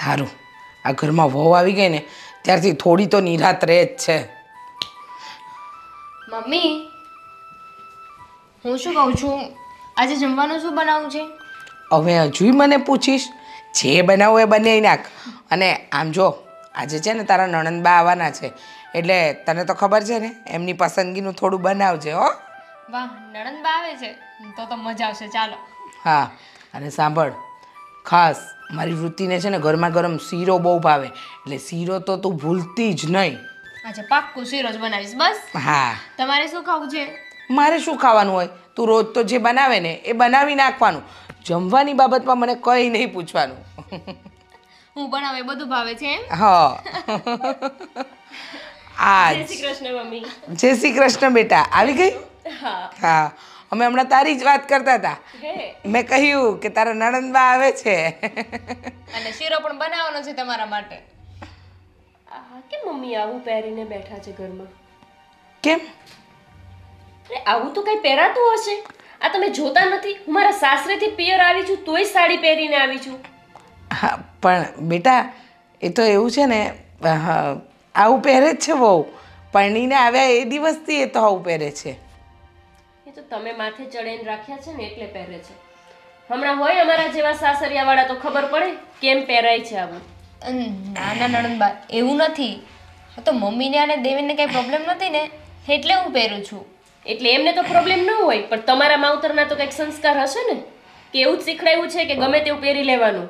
સારું. આ ઘરમાં વહુ આવી ગઈ ને ત્યારથી થોડી તો નિરાત રહે જ છે. મમ્મી હું શું કહું છું? આજે જમવાનું શું બનાવવું છે? હવે હજુય મને પૂછીશ જે બનાવું એ બનાવી નાખ. અને આમ જો આજે છે ને તારા નણંદબા આવવાના છે એટલે તને તો ખબર છે ને એમની પસંદગીનું થોડું બનાવજે હો. વાહ નણંદ બા આવે છે. તો તો મજા આવશે ચાલો. હા અને સાંભળ ખાસ મારી વૃત્તિને છે ને ગરમા ગરમ શીરો બહુ ભાવે. એટલે શીરો તો તું ભૂલતી જ નહીં. અચ્છા પાક્કું શીરો જ બનાવીશ બસ? હા. તમારે શું ખાવું છે? મારે શું ખાવાનું હોય? તું રોજ તો જે બનાવે ને એ બનાવી નાખવાનું. જમવાની બાબતમાં મને કંઈ નહીં પૂછવાનું. હું બનાવે બધું ભાવે છે હા. આજ. કૃષ્ણ મમ્મી. જય શ્રી કૃષ્ણ બેટા. આવી ગઈ? હા. હા. અમે હમણાં તારી જ વાત કરતા હતા. મેં કહ્યું કે તારા નણંદબા આવે છે. અને શીરો પણ બનાવવાનો છે તમારા માટે. આ કેમ મમ્મી આવું પહેરીને બેઠા છે ઘરમાં? કેમ? અરે આવું તો કઈ પહેરાતું હશે. આ તમે જોતા નથી. હું મારા સાસરેથી પિયર આવી છું તોય સાડી પહેરીને આવી છું. હા પણ બેટા એ તો એવું છે ને હા, આવું પહેરે જ છે બહુ પરણીને આવ્યા એ દિવસથી એ તો આવું પહેરે છે. એ તો તમે માથે ચડાઈને રાખ્યા છે ને એટલે પહેરે છે. હમણાં હોય અમારા જેવા સાસરિયાવાળા તો ખબર પડે કેમ પહેરાય છે આવું. નાના ના ના નણંદબા એવું નથી. તો મમ્મીને અને દેવીને કઈ પ્રોબ્લેમ નથી ને? એટલે હું પહેરું છું. એટલે એમને તો પ્રોબ્લેમ ન હોય પણ તમારા માવતરના તો કંઈક સંસ્કાર હશે ને? કે એવું જ શીખડાયું છે કે ગમે તેવું પહેરી લેવાનું.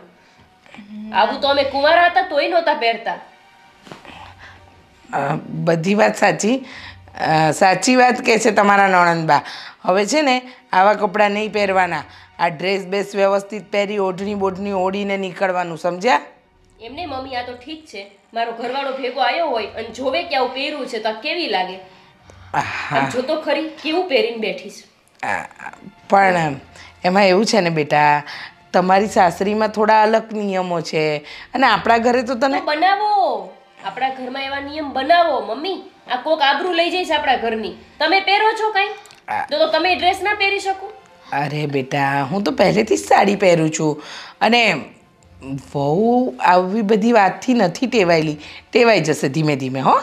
આવું તો અમે કુંવારા હતા તોય નહોતા પહેરતા. બધી વાત સાચી. સાચી વાત કહે છે તમારા નણંદબા. હવે છે ને આવા કપડાં નહીં પહેરવાના. આ ડ્રેસ બેસ વ્યવસ્થિત પહેરી ઓઢણી બોઢણી ઓઢીને નીકળવાનું સમજ્યા? એમને મમ્મી આ તો ઠીક છે. મારો ઘરવાળો ભેગો આવ્યો હોય અને જોવે કે આવું પહેર્યું છે તો કેવી લાગે? હા તો ખરી કેવું પહેરીને બેઠી છે? પણ એમાં એવું છે ને બેટા તમારી સાસરીમાં થોડા અલગ નિયમો છે. અને આપણા ઘરે તો તને બનાવો. આપણા ઘરમાં એવા નિયમ બનાવો મમ્મી. આ કોક આબરૂ લઈ જઈશ આપણા ઘરની. તમે પહેરો છો કઈ? તો તો તમે ડ્રેસ ના પહેરી શકો. અરે બેટા હું તો પહેલેથી જ સાડી પહેરું છું. અને વહુ આવી બધી વાતથી નથી ટેવાયેલી. ટેવાઈ જશે ધીમે ધીમે હો.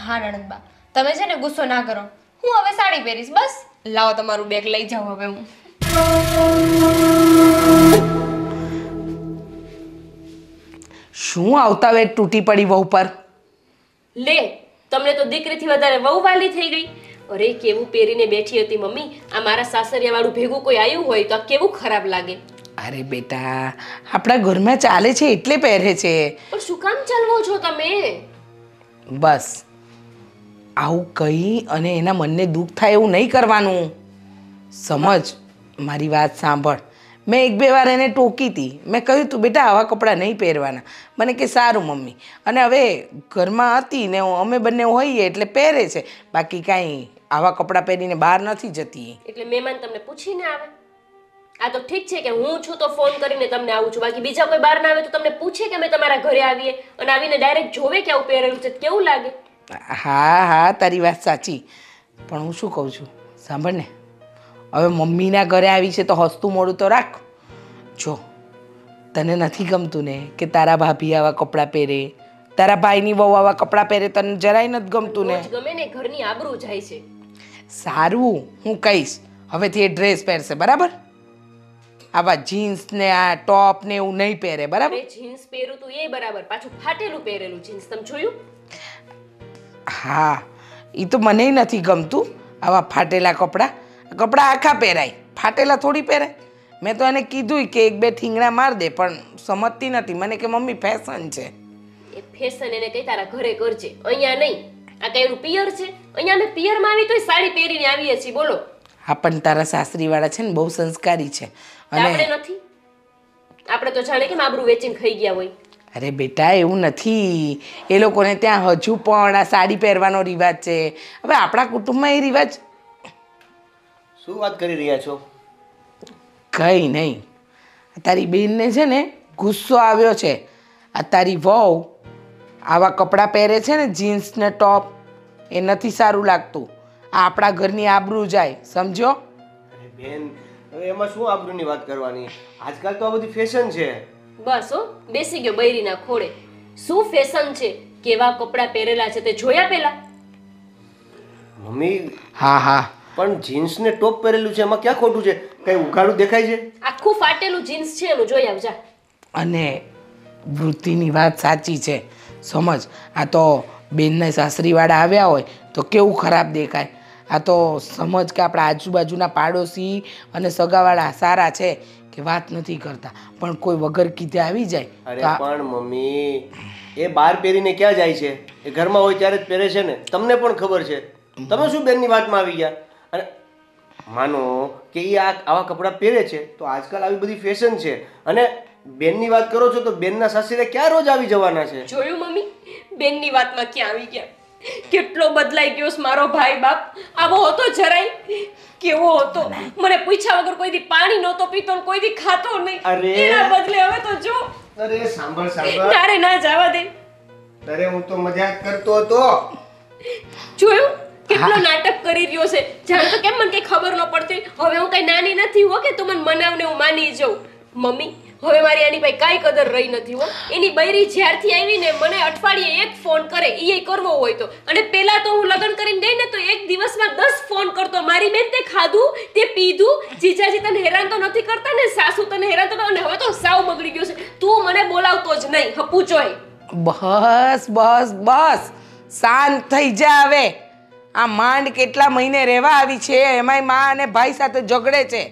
હા નણંદબા. તમે છે ને ગુસ્સો ના કરો. હું હવે સાડી પહેરીશ બસ. લાવો તમારું બેગ લઈ જાઓ હવે હું. શું આવતા વેટ તૂટી પડી વહુ પર? લે તમને તો દીકરીથી વધારે વહુ વાલી થઈ ગઈ. અરે કેવું પહેરીને બેઠી હતી મમ્મી? આ મારા સાસરિયા વાળું ભેગું કોઈ આવ્યું હોય તો કેવું ખરાબ લાગે? અરે બેટા આપણા ઘરમાં ચાલે છે એટલે પહેરે છે. પણ શું કામ ચાલવો છો તમે? બસ. આવું કહી અને એના મનને દુઃખ થાય એવું નહીં કરવાનું. સમજ. મારી વાત સાંભળ. મેં એક બે વાર એને ટોકી હતી મેં કહ્યું તું બેટા આવા કપડાં નહીં પહેરવાના. મને કે સારું મમ્મી. અને હવે ઘરમાં હતી ને અમે બંને હોઈએ એટલે પહેરે છે. બાકી કાંઈ આવા કપડાં પહેરીને બહાર નથી જતી. એટલે મહેમાન તમને પૂછીને આવે? આ તો ઠીક છે કે હું છું તો ફોન કરીને તમને આવું છું. બાકી બીજા કોઈ બહાર ના આવે તો તમને પૂછે કે અમે તમારા ઘરે આવીએ અને આવીને ડાયરેક્ટ જોવે કે આવું પહેરેલું છે. કેવું લાગે? હા હા તારી વાત સાચી. પણ હું શું કહું છું? સાંભળ ને. હવે મમ્મીના ઘરે આવી છે તો હસતું મોડું તો રાખ. જો તને નથી ગમતું ને કે તારા ભાભી આવા કપડાં પહેરે તારા ભાઈની બહુ આવા કપડાં પહેરે તને જરાય નથી ગમતું ને? ગમે ને ઘરની આબરૂ જાય છે. સારું હું કહીશ. હવેથી એ ડ્રેસ પહેરશે બરાબર? આવા જીન્સ ને આ ટોપ ને એવું નહીં પહેરે બરાબર? જીન્સ પહેરું તો એ બરાબર પાછું ફાટેલું પહેરેલું જીન્સ તમે જોયું? હા એ તો મને નથી ગમતું આવા ફાટેલા કપડાં. કપડાં આખા પહેરાય ફાટેલા થોડી પહેરાય. મેં તો એને કીધું કે એક બે ઠીંગણા માર દે પણ સમજતી નથી. મને કે મમ્મી ફેશન છે. એ ફેશન એને કઈ તારા ઘરે કરજે. અહીંયા નહીં. આ કઈ એનું પિયર છે? અહીંયા અમે પિયરમાં આવી તોય સાડી પહેરીને આવીએ છીએ. બોલો. હા પણ તારા સાસરીવાળા છે ને બહુ સંસ્કારી છે. અને આપણે નથી? આપણે તો જાણે કેમ આબરૂ વેચીને ખાઈ ગયા હોય. અરે બેટા એવું નથી. એ લોકોને ત્યાં હજુ પણ આ સાડી પહેરવાનો રિવાજ છે. હવે આપણા કુટુંબમાં એ રિવાજ શું વાત કરી રહ્યા છો? કંઈ નહીં. તારી બેનને છે ને ગુસ્સો આવ્યો છે. આ તારી વહુ આવા કપડાં પહેરે છે ને જીન્સ ને ટોપ એ નથી સારું લાગતું. આ આપણા ઘરની આબરૂ જાય સમજો અરે બેન હવે એમાં શું આબરૂની વાત કરવાની? આજકાલ તો આ બધી ફેશન છે. બસ હો બેસી ગયો બૈરીના ખોળે. શું ફેશન છે? કેવા કપડાં પહેરેલા છે તે જોયા પેલા મમ્મી હા હા. પણ જીન્સ ને ટોપ પહેરેલું છે એમાં ક્યાં ખોટું છે? કઈ ઉઘાડું દેખાય છે? આખું ફાટેલું જીન્સ છે એનું જોઈ આવજા. અને વૃત્તિની વાત સાચી છે. સમજ આ તો બેનને સાસરીવાળા આવ્યા હોય તો કેવું ખરાબ દેખાય. આ તો સમજ કે આપણા આજુબાજુના પાડોશી અને સગાવાળા સારા છે કે વાત નથી કરતા. પણ કોઈ વગર કીધે આવી જાય અરે પણ મમ્મી એ બહાર પહેરીને ક્યાં જાય છે? એ ઘરમાં હોય ત્યારે જ પહેરે છે ને. તમને પણ ખબર છે. તમે શું બેનની વાતમાં આવી ગયા? અને માનો કે એ આ આવા કપડાં પહેરે છે તો આજકાલ આવી બધી ફેશન છે. અને બેનની વાત કરો છો તો બેનના સાસરે ક્યાં રોજ આવી જવાના છે? જોયું મમ્મી? બેનની વાતમાં ક્યાં આવી ગયા? કેટલો બદલાઈ ગયો છે મારો ભાઈ બાપ. આવો હતો જરાય. કેવો હતો? મને પૂછ્યા વગર કોઈ દી પાણી નહોતો પીતો ને કોઈ દી ખાતો નહીં. અરે. એના બદલે હવે તો જો. અરે સાંભળ સાંભળ. તારે ના જવા દે. અરે હું તો મજાક કરતો હતો. જોયું? કેટલો નાટક કરી રહ્યો છે? જાણ તો કેમ મને કઈ ખબર ન પડતી? હવે હું કઈ નાની નથી હો કે તું મને મનાવને હું માની જાઉં. મમ્મી હવે મારી આની ભાઈ કાંઈ કદર રહી નથી હો. એની બૈરી જ્યારથી આવી ને મને અઠવાડિયે એક ફોન કરે એ કરવો હોય તો. અને પેલા તો હું લગ્ન કરીને ગઈ ને તો એક દિવસમાં દસ ફોન કરતો. મારી બેન તે ખાધું તે પીધું જીજાજી તને હેરાન તો નથી કરતા ને સાસુ તને હેરાન તો અને હવે તો સાવ બગડી ગયો છે. તું મને બોલાવતો જ નહીં હપુ ચોય બસ બસ બસ. શાંત થઈ જા હવે. આ માંડ કેટલા મહિને રહેવા આવી છે? એમાંય મા અને ભાઈ સાથે ઝઘડે છે.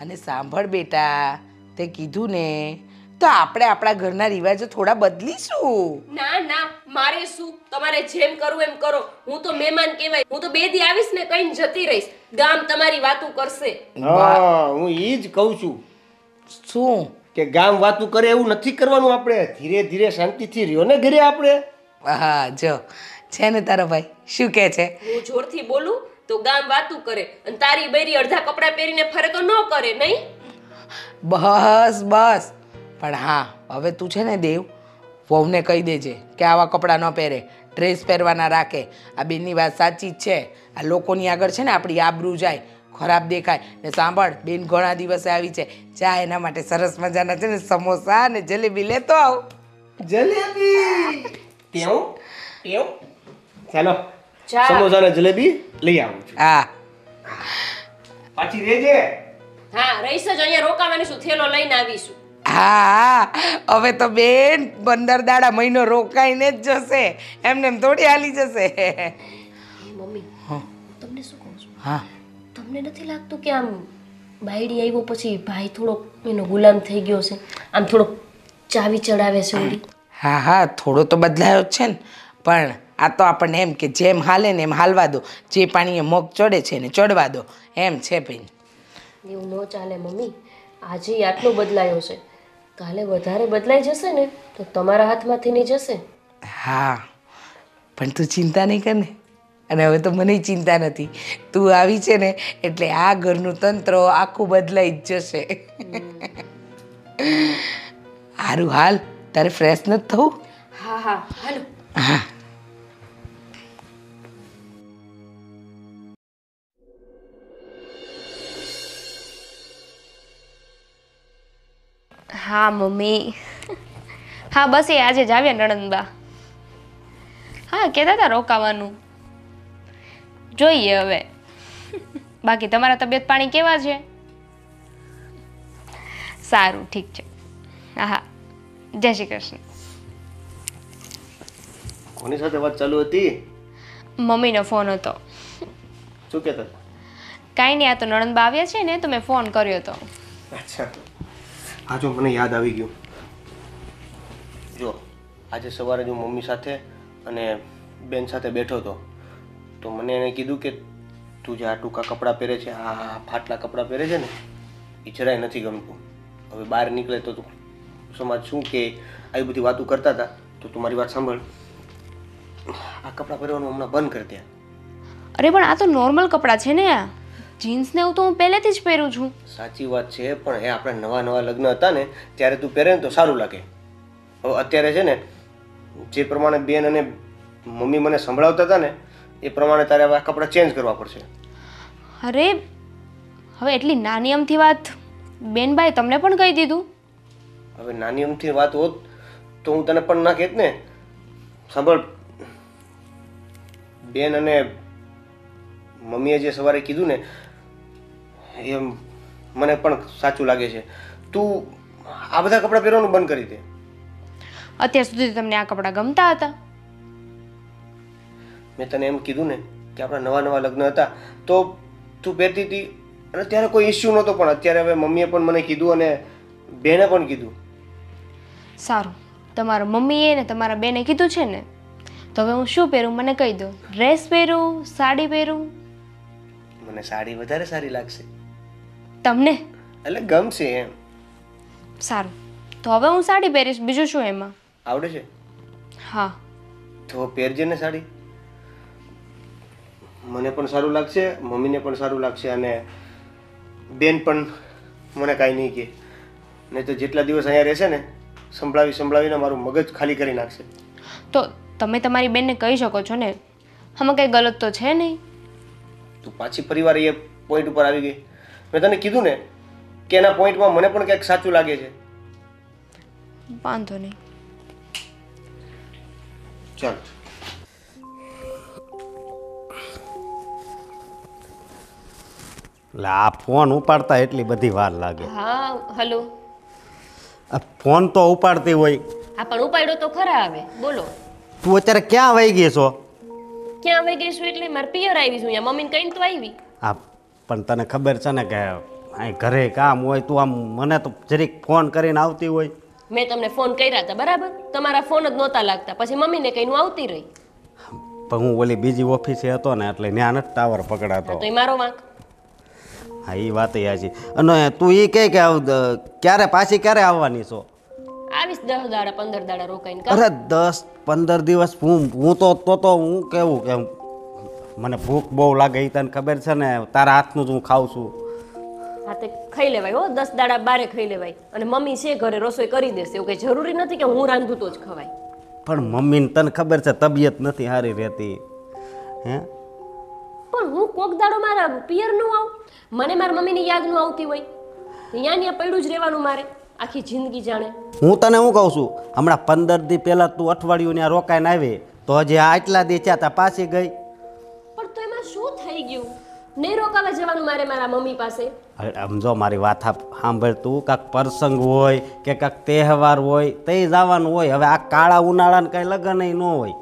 અને સાંભળ બેટા તે કીધું ને તો આપણે આપણા ઘરના રિવાજો થોડા બદલીશું. ના ના મારે શું? તમારે જેમ કરવું એમ કરો. હું તો મહેમાન કહેવાય. હું તો બે દી આવીશ ને કઈ જતી રહીશ. ગામ તમારી વાતું કરશે. હા હું ઈ જ કહું છું. શું? કે ગામ વાતું કરે એવું નથી કરવાનું આપણે. ધીરે ધીરે શાંતિથી રહ્યો ને ઘરે આપણે. હા જો. છે ને તારો ભાઈ? શું કહે છે? હું જોરથી બોલું તો ગામ વાતું કરે અને તારી બૈરી અડધા કપડાં પહેરીને ફરે તો ન કરે નહીં? બસ બસ. પણ હા હવે તું છે ને દેવ વહુને કહી દેજે કે આવા કપડાં ન પહેરે ડ્રેસ પહેરવાના રાખે. આ બેનની વાત સાચી જ છે. આ લોકોની આગળ છે ને આપણી આબરૂ જાય ખરાબ દેખાય. ને સાંભળ બેન ઘણા દિવસે આવી છે. ચા એના માટે સરસ મજાના છે ને સમોસા ને જલેબી લેતો આવ. જલેબી. તેવું તેવું ચાલો. સમોસા ને જલેબી લઈ આવું છું. હા. પાછી રેજે. હા રહીશ જ અહીંયા રોકાવાની શું થેલો લઈને આવીશું. હા હા. હવે તો બેન પંદર દાડા મહિનો રોકાઈને જ જશે. એમને એમ થોડી હાલી જશે. મમ્મી તમને શું કહું છું? હા. તમને નથી લાગતું કે આમ બાયડી આવ્યો પછી ભાઈ થોડોક એનો ગુલામ થઈ ગયો છે? આમ થોડોક ચાવી ચડાવે છે હા હા થોડો તો બદલાયો જ છે ને. પણ આ તો આપણને એમ કે જેમ હાલે ને એમ હાલવા દો. જે પાણીએ મગ ચડે છે ને ચડવા દો. એમ છે ભાઈ એવું ન ચાલે મમ્મી. આજે આટલો બદલાયો છે. કાલે વધારે બદલાઈ જશે ને તો તમારા હાથમાંથી નહીં જશે. હા પણ તું ચિંતા નહીં કર ને. અને હવે તો મને ચિંતા નથી. તું આવી છે ને એટલે આ ઘરનું તંત્ર આખું બદલાઈ જ જશે. સારું હાલ. તારે ફ્રેશ નથી થવું? હા હા. હાલો. હા. હા મમ્મી. હા બસ એ આજે જ આવ્યા નણંદબા. હા કહેતા હતા રોકાવાનું. જોઈએ હવે. બાકી તમારા તબિયત પાણી કેવા છે? સારું ઠીક છે. હા હા જય શ્રી કૃષ્ણ. કોની સાથે વાત ચાલુ હતી? મમ્મીનો ફોન હતો. શું કહેતા? કાંઈ નહીં આ તો નણંદબા આવ્યા છે ને તો મેં ફોન કર્યો હતો અચ્છા. હા જો મને યાદ આવી ગયું. જો આજે સવારે જ હું મમ્મી સાથે અને બેન સાથે બેઠો હતો. તો મને એણે કીધું કે તું જે આ ટૂંકા કપડાં પહેરે છે આ ફાટલા કપડાં પહેરે છે ને એ જરાય નથી ગમતું. હવે બહાર નીકળે તો તું સમાજ શું કે આવી બધી વાતો કરતા હતા તો તું મારી વાત સાંભળ. આ કપડાં પહેરવાનું હમણાં બંધ કરી દે. અરે પણ આ તો નોર્મલ કપડાં છે ને આ. જીન્સ ને એવું તો હું પહેલેથી જ પહેરું છું. સાચી વાત છે પણ એ આપણે નવા નવા લગ્ન હતા ને ત્યારે તું પહેરે ને તો સારું લાગે. હવે અત્યારે છે ને જે પ્રમાણે બેન અને મમ્મી મને સંભળાવતા હતા ને એ પ્રમાણે તારે હવે આ કપડાં ચેન્જ કરવા પડશે. અરે હવે એટલી નાની અમથી વાત બેનભાઈ તમને પણ કહી દીધું? હવે નાની અમથી વાત હોત તો હું તને પણ ના કહેત ને. સાંભળ બેન અને મમ્મીએ જે સવારે કીધું ને એ મને પણ સાચું લાગે છે. તું આ બધા કપડાં પહેરવાનું બંધ કરી દે. અત્યાર સુધી તમને આ કપડાં ગમતા હતા. મેં તને એમ કીધું ને કે આપણા નવા નવા લગ્ન હતા તો તું પહેરતી હતી અને ત્યારે કોઈ ઇસ્યુ નહોતો પણ અત્યારે હવે મમ્મીએ પણ મને કીધું અને બેને પણ કીધું. સારું. તમારા મમ્મીએ ને તમારા બેને કીધું છે ને તો હવે હું શું પહેરું? મને કહી દો. ડ્રેસ પહેરું? સાડી પહેરું? મને સાડી વધારે સારી લાગશે. તમને? એટલે ગમશે એમ. સારું. તો હવે હું સાડી પહેરીશ બીજું શું એમાં? આવડે છે? હા. તો પહેરજે ને સાડી. મને પણ સારું લાગશે મમ્મીને પણ સારું લાગશે અને બેન પણ મને કાંઈ નહીં કહે. નહીં તો જેટલા દિવસ અહીંયા રહેશે ને સંભળાવી સંભળાવીને મારું મગજ ખાલી કરી નાખશે. તો તમે તમારી બેનને કહી શકો છો ને? આમાં કંઈ ગલત તો છે નહીં? તું પાછી ફરીવાર એ પોઈન્ટ ઉપર આવી ગઈ. મેં તને કીધું ને કે એના પોઈન્ટમાં મને પણ કંઈક સાચું લાગે છે. વાંધો નહીં. ચાલ. એટલે આ ફોન ઉપાડતા એટલી બધી વાર લાગે. હા હલો. આ ફોન તો ઉપાડતી હોય. હા પણ ઉપાડ્યો તો ખરા આવે બોલો. તું અત્યારે ક્યાં વહી ગઈ છો? ક્યાં આવી ગઈ છું એટલે મારે પિયર આવી છું. યા મમ્મીને કહીને તો આવી. આ પણ તને ખબર છે ને કે અહીં ઘરે કામ હોય તું આમ મને તો જરીક ફોન કરીને આવતી હોય. મેં તમને ફોન કર્યા હતા બરાબર? તમારા ફોન જ નહોતા લાગતા. પછી મમ્મીને કહીને હું આવતી રહી? પણ હું ઓલી બીજી ઓફિસે હતો ને એટલે ત્યાં નથી ટાવર પકડાતો. તો એ મારો વાંક. હા એ વાત યાદ અને તું એ કહે કે ક્યારે પાછી ક્યારે આવવાની છો? આવીશ દસ દાડા પંદર દાડા રોકાઈને અરે દસ પંદર દિવસ હું હું તો તો તો હું કેવું કે મને ભૂખ બહુ લાગે એ તને ખબર છે ને તારા હાથનું જ હું ખાઉં છું. હા તે ખાઈ લેવાય હો દસ દાડા બારે ખાઈ લેવાય. અને મમ્મી છે ઘરે રસોઈ કરી દેશે. એવું કંઈ જરૂરી નથી કે હું રાંધું તો જ ખવાય. પણ મમ્મીને તને ખબર છે તબિયત નથી સારી રહેતી. હે? પણ હું કોક દાડો મારા પિયરનું આવું. મને મારા મમ્મીની યાદનું આવતી હોય. ત્યાં ત્યાં પડ્યું જ રહેવાનું મારે. આખી જિંદગી જાણે. હું તને શું કહું છું? હમણાં પંદર દી પહેલાં તું અઠવાડિયું ત્યાં રોકાઈને આવી તો હજી આટલા દી થયા પાછી ગઈ. નહીં રોકાવા જવાનું મારે મારા મમ્મી પાસે? સમજો આમ જો મારી વાત સાંભળ તું કાંક પ્રસંગ હોય કે કાંક તહેવાર હોય તે જવાનું હોય. હવે આ કાળા ઉનાળાને કાંઈ લગ્ન ન હોય.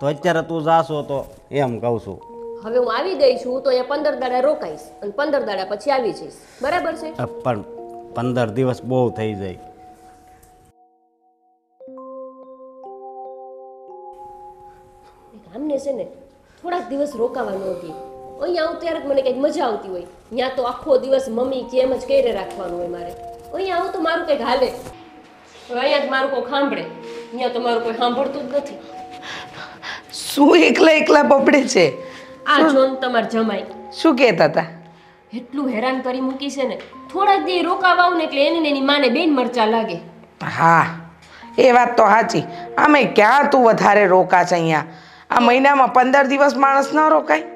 તો અત્યારે તું જાશો તો એમ કહું છું. હવે હું આવી ગઈ છું તો અહીંયા પંદર દાડા રોકાઈશ અને પંદર દાડા પછી આવી જઈશ. બરાબર છે? પણ પંદર દિવસ બહુ થઈ જાય. આમને છે ને થોડાક દિવસ રોકાવાનું હતી અહીંયા આવું ત્યારે મને કંઈક મજા આવતી હોય. ત્યાં તો આખો દિવસ મમ્મી કેમ જ કરે રાખવાનું હોય મારે. અહીંયા આવું તો મારું કંઈક હાલે. અહીંયા જ મારું કોઈ સાંભળે. અહીંયા તો મારું કોઈ સાંભળતું જ નથી. શું એકલા એકલા પપડે છે? આ જોન તમાર જમાઈ. શું કહેતા હતા? એટલું હેરાન કરી મૂકી છે ને. થોડાક દી રોકાવા આવું ને એટલે એની એની માને બેન મરચા લાગે. હા એ વાત તો સાચી. આમે ક્યાં તું વધારે રોકા છે અહીંયા? આ મહિનામાં પંદર દિવસ માણસ ન રોકાય?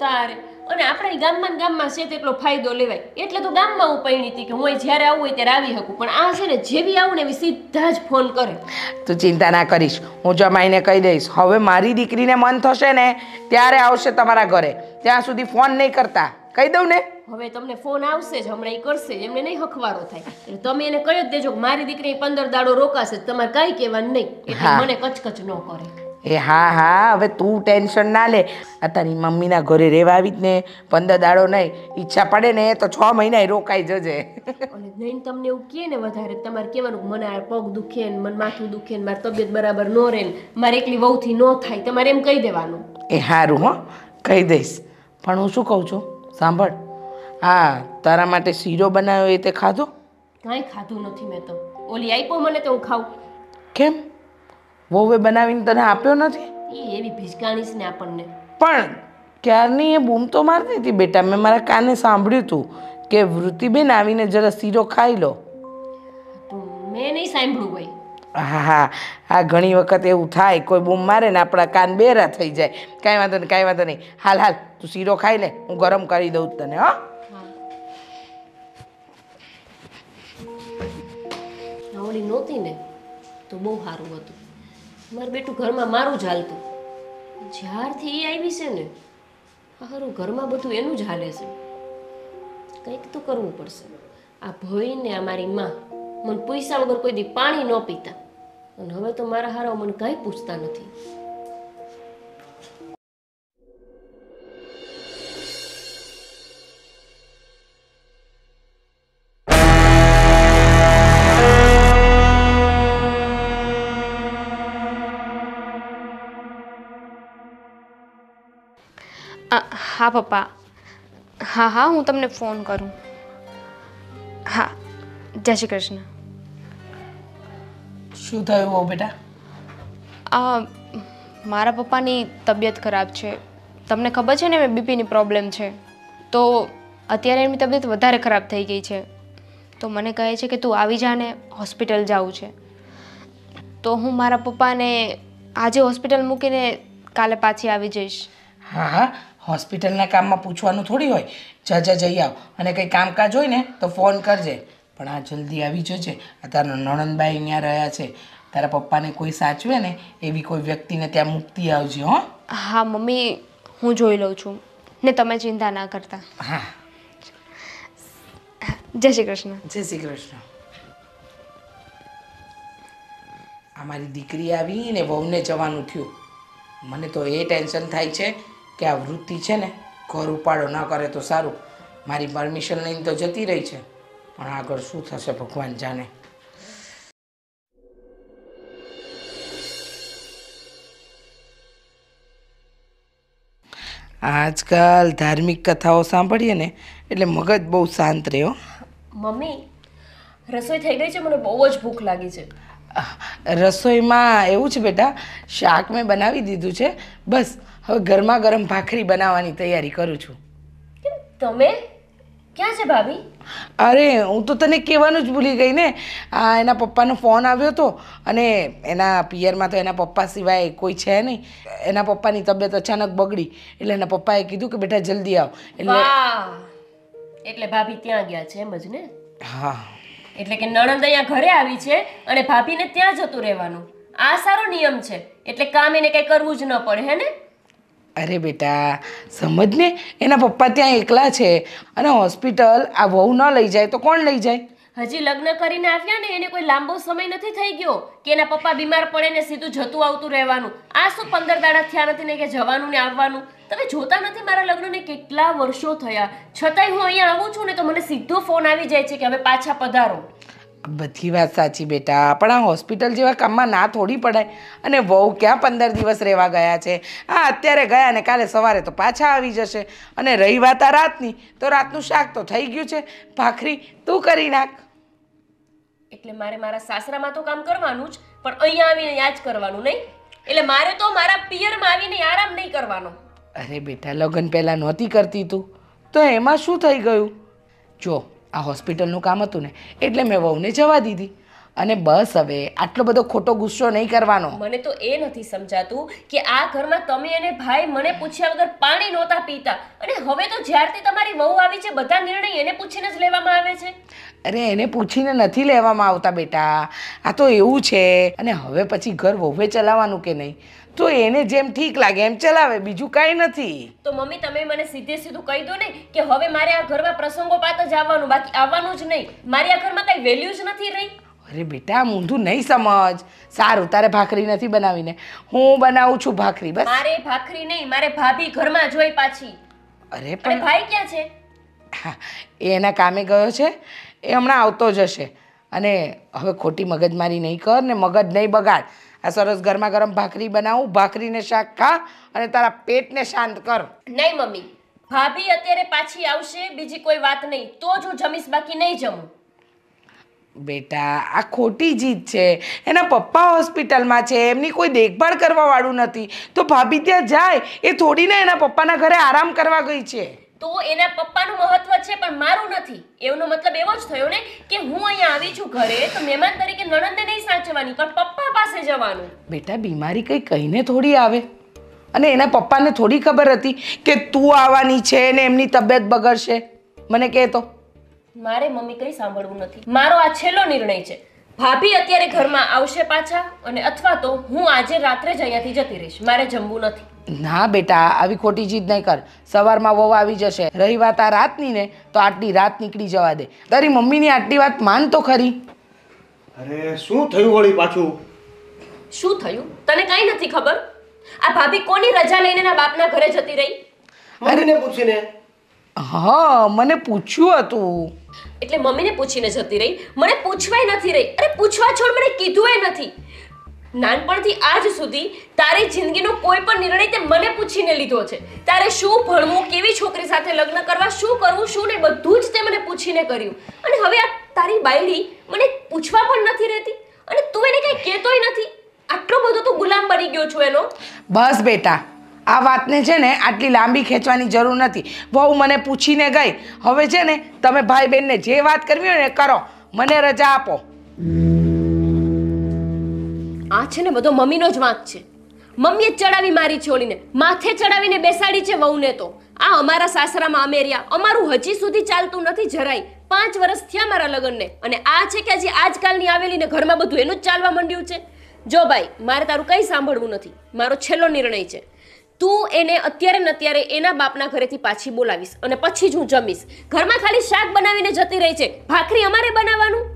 તારે અને આપણે ગામમાં ગામમાં છે તેટલો ફાયદો લેવાય. એટલે તો ગામમાં હું પૈણી હતી કે હું જ્યારે આવું હોય ત્યારે આવી શકું. પણ આ છે ને જેવી આવું ને એવી સીધા જ ફોન કરે. તું ચિંતા ના કરીશ. હું જમાઈને કહી દઈશ હવે મારી દીકરીને મન થશે ને ત્યારે આવશે તમારા ઘરે. ત્યાં સુધી ફોન નહીં કરતા. કહી દઉં ને? હવે તમને ફોન આવશે જ હમણાં એ કરશે. એમને નહીં હખવારો થાય. એટલે તમે એને કહી જ દેજો મારી દીકરી પંદર દાડો રોકાશે. તમારે કાંઈ કહેવાનું નહીં. એટલે મને કચકચ ન કરે. એ હા હા હવે તું ટેન્શન ના લે. આ તારી મમ્મીના ઘરે રહેવા આવી જ ને પંદર દાડો નહીં ઈચ્છા પડે ને તો છ મહિના રોકાઈ જજે. અને નહીં તમને એવું કહે ને વધારે તમારે કહેવાનું મને આ પગ દુખે ને મને માથું દુખે ને મારી તબિયત બરાબર ન રહે મારે એકલી વહુથી ન થાય તમારે એમ કહી દેવાનું. એ સારું હો કહી દઈશ. પણ હું શું કહું છું? સાંભળ. હા તારા માટે શીરો બનાવ્યો એ તે ખાધો? કાંઈ ખાધું નથી મેં તો. ઓલી આપ્યો મને તો હું ખાઉં. કેમ? વહુએ બનાવીને તને આપ્યો નથી? એ એવી ભીજકાણીશ ને આપણને. પણ ક્યારની એ બૂમ તો મારતી હતી બેટા? મેં મારા કાને સાંભળ્યું હતું કે વૃત્તિબેન આવીને જરા શીરો ખાઈ લો. તો મેં નહીં સાંભળ્યું ભાઈ હા હા. હા ઘણી વખત એવું થાય કોઈ બૂમ મારે ને આપણા કાન બેરા થઈ જાય. કાંઈ વાંધો નહીં કાંઈ વાંધો નહીં. હાલ હાલ તું શીરો ખાઈ લે હું ગરમ કરી દઉં તને હો ઓલી નહોતી ને? તો બહુ સારું હતું. મારું બેટું ઘરમાં મારું જ હાલતું. જ્યારથી એ આવી છે ને હારું ઘરમાં બધું એનું જ હાલે છે. કંઈક તો કરવું પડશે. આ ભય ને આ મારી માં મને પૈસા વગર કોઈ દી પાણી ન પીતા. અને હવે તો મારા હારા મને કાંઈ પૂછતા નથી. હા પપ્પા. હા હા હું તમને ફોન કરું. હા જય શ્રી કૃષ્ણ. શું થયું બહુ બેટા? આ મારા પપ્પાની તબિયત ખરાબ છે. તમને ખબર છે ને મેં બીપીની પ્રોબ્લેમ છે. તો અત્યારે એમની તબિયત વધારે ખરાબ થઈ ગઈ છે. તો મને કહે છે કે તું આવી જાને હોસ્પિટલ જવું છે. તો હું મારા પપ્પાને આજે હોસ્પિટલ મૂકીને કાલે પાછી આવી જઈશ. હા હા. હોસ્પિટલના કામમાં પૂછવાનું થોડી હોય જા જા જઈ આવ. અને કંઈ કામકાજ હોય ને તો ફોન કરજે. પણ આ જલ્દી આવી જજે. આ તારા નણંદબાઈ અહીંયા રહ્યા છે. તારા પપ્પાને કોઈ સાચવે ને એવી કોઈ વ્યક્તિને ત્યાં મૂકતી આવજે હો. હા મમ્મી હું જોઈ લઉં છું. ને તમે ચિંતા ના કરતા. હા. જય શ્રી કૃષ્ણ. જય શ્રી કૃષ્ણ. આ મારી દીકરી આવી ને વહુને જવાનું થયું. મને તો એ ટેન્શન થાય છે કે આ વૃત્તિ છે ને ઘર ઉપાડો ન કરે તો સારું. મારી પરમિશન લઈને તો જતી રહી છે. પણ આગળ શું થશે ભગવાન જાણે. આજકાલ ધાર્મિક કથાઓ સાંભળીએ ને એટલે મગજ બહુ શાંત રહ્યો મમ્મી રસોઈ થઈ ગઈ છે? મને બહુ જ ભૂખ લાગી છે. રસોઈમાં એવું છે બેટા શાક મેં બનાવી દીધું છે. બસ હવે ગરમા ગરમ ભાખરી બનાવવાની તૈયારી કરું છું. કેમ? તમે? ક્યાં છે ભાભી? અરે હું તો તને કહેવાનું જ ભૂલી ગઈ ને. આ એના પપ્પાનો ફોન આવ્યો હતો અને એના પિયરમાં તો એના પપ્પા સિવાય કોઈ છે નહીં. એના પપ્પાની તબિયત અચાનક બગડી. એટલે એના પપ્પાએ કીધું કે બેટા જલ્દી આવ. એટલે એટલે ભાભી ત્યાં ગયા છે એમ જ ને? હા. એટલે કે નણંદ અહીંયા ઘરે આવી છે અને ભાભીને ત્યાં જતું રહેવાનું. આ સારો નિયમ છે. એટલે કામ એને કંઈ કરવું જ ન પડે હે ને? અરે બેટા સમજ ને એના પપ્પા ત્યાં એકલા છે અને હોસ્પિટલ આ વહુ ન લઈ જાય તો કોણ લઈ જાય? હજી લગ્ન કરીને આવ્યા ને, એને કોઈ લાંબો સમય નથી થઈ ગયો કે એના પપ્પા બીમાર પડે ને સીધું જતું આવતું રહેવાનું. આ શું પંદર દાડા થયા નથી ને કે જવાનું ને આવવાનું? તમે જોતા નથી મારા લગ્નને કેટલા વર્ષો થયા? છતાંય હું અહીંયા આવું છું ને તો મને સીધો ફોન આવી જાય છે કે હવે પાછા પધારો. બધી વાત સાચી બેટા. પણ આ હોસ્પિટલ જેવા કામમાં ના થોડી પડાય. અને વહુ ક્યાં પંદર દિવસ રહેવા ગયા છે? હા અત્યારે ગયા ને કાલે સવારે તો પાછા આવી જશે. અને રહી વાત આ રાતની. તો રાતનું શાક તો થઈ ગયું છે. ભાખરી તું કરી નાખ. એટલે મારે મારા સાસરામાં તો કામ કરવાનું જ પણ અહીંયા આવીને યાદ કરવાનું નહીં? એટલે મારે તો મારા પિયરમાં આવીને આરામ નહીં કરવાનો. અરે બેટા લગ્ન પહેલાં નહોતી કરતી તું. તો એમાં શું થઈ ગયું? જો આ હોસ્પિટલનું કામ હતું ને એટલે મેં વહુને જવા દીધી. અને બસ હવે આટલો બધો ખોટો ગુસ્સો નહીં કરવાનો. મને તો એ નથી સમજાતું કે આ ઘરમાં તમે અને ભાઈ મને પૂછ્યા વગર પાણી નહોતા પીતા. અને હવે તો જ્યારથી તમારી વહુ આવી છે બધા નિર્ણય એને પૂછીને જ લેવામાં આવે છે. અરે એને પૂછીને નથી લેવામાં આવતા બેટા. આ તો એવું છે. અને હવે પછી ઘર વહુએ ચલાવવાનું કે નહીં? તો એને જેમ ઠીક લાગે એમ ચલાવે બીજું કાંઈ નથી. તો મમ્મી તમે મને સીધે સીધું કહી દો ને કે હવે મારે આ ઘરમાં પ્રસંગોપાત જ આવવાનું બાકી આવવાનું જ નહીં. મારી આ ઘરમાં કઈ વેલ્યુ જ નથી રહી. અરે બેટા મૂંધું નહીં સમજ. સારું તારે ભાખરી નથી બનાવીને. હું બનાવું છું ભાખરી બસ. મારે ભાખરી નહીં મારે ભાભી ઘરમાં જોઈ પાછી. અરે પણ ભાઈ ક્યાં છે? એ એના કામે ગયો છે. એ હમણાં આવતો જ હશે. અને હવે ખોટી મગજમારી નહીં કર ને મગજ નહીં બગાડ. આ સરસ ગરમા ગરમ ભાખરી બનાવું ભાખરીને શાક ખા અને તારા પેટને શાંત કર. નહીં મમ્મી. ભાભી અત્યારે પાછી આવશે બીજી કોઈ વાત નહીં. તો જ હું જમીશ બાકી નહીં જમું. બેટા આ ખોટી જીત છે. એના પપ્પા હોસ્પિટલમાં છે. એમની કોઈ દેખભાળ કરવાવાળું નથી. તો ભાભી ત્યાં જાય. એ થોડીને એના પપ્પાના ઘરે આરામ કરવા ગઈ છે. તો એના પપ્પાનું મહત્વ છે પણ મારું નથી. એનો મતલબ એવો જ થયો ને કે હું અહીંયા આવી છું ઘરે તો મહેમાન તરીકે નણંદને નહીં સાચવવાની પણ પપ્પા પાસે જવાનું. બેટા બીમારી કંઈ કહીને થોડી આવે. અને એના પપ્પાને થોડી ખબર હતી કે તું આવવાની છે ને એમની તબિયત બગડશે. મને કહે તો. મારે મમ્મી કંઈ સાંભળવું નથી. મારો આ છેલ્લો નિર્ણય છે. ભાભી અત્યારે ઘરમાં આવશે પાછા અને અથવા તો હું આજે રાત્રે જ અહીંયાથી જતી રહીશ. મારે જમવું નથી. ના બેટા આવી ખોટી જીદ નહીં કર. સવારમાં વહુ આવી જશે. રહી વાત આ રાતની ને તો આટલી રાત નીકળી જવા દે. તારી મમ્મીની આટલી વાત માન તો ખરી. અરે શું થયું વળી પાછું? શું થયું? તને કાંઈ નથી ખબર? આ ભાભી કોની રજા લઈને ના બાપના ઘરે જતી રહી? મમ્મીને પૂછીને? હા મને પૂછ્યું હતું. એટલે મમ્મીને પૂછીને જતી રહી? મને પૂછવાય નથી રહી. અરે પૂછવા છોડ મને કીધુંય નથી. નાનપણથી આજ સુધી તારી જિંદગીનો કોઈ પણ નિર્ણય તે મને પૂછીને લીધો છે. તારે શું ભણવું, કેવી છોકરી સાથે લગ્ન કરવા, શું કરવું, શું ને બધું જ તે મને પૂછીને કર્યું. અને હવે આ તારી બાયડી મને પૂછવા પણ નથી રહેતી. અને તું એને કંઈ કહેતોય નથી. આટલો બધો તું ગુલામ બની ગયો છું એનો. બસ બેટા, આ વાતને છે ને આટલી લાંબી ખેંચવાની જરૂર નથી. બહુ મને પૂછીને ગઈ. હવે છે ને તમે ભાઈ બહેનને જે વાત કરવી હોય ને કરો. મને રજા આપો. આ છે ને બધો મમ્મીનો જ વાંક છે. મમ્મીએ ચડાવી મારી છોડીને, માથે ચડાવીને બેસાડી છે વહુને તો. આ અમારા સાસરામાં અમે અમારું હજી સુધી ચાલતું નથી જરાય. પાંચ વર્ષ થયા મારા લગ્નને, અને આ છે કે હજી આજકાલની આવેલી ને ઘરમાં બધું એનું જ ચાલવા માંડ્યું છે. જો ભાઈ, મારે તારું કંઈ સાંભળવું નથી, મારો છેલ્લો નિર્ણય છે. તું એને અત્યારે ને અત્યારે એના બાપના ઘરેથી પાછી બોલાવીશ, અને પછી જ હું જમીશ. ઘરમાં ખાલી શાક બનાવીને જતી રહી છે. ભાખરી અમારે બનાવવાનું?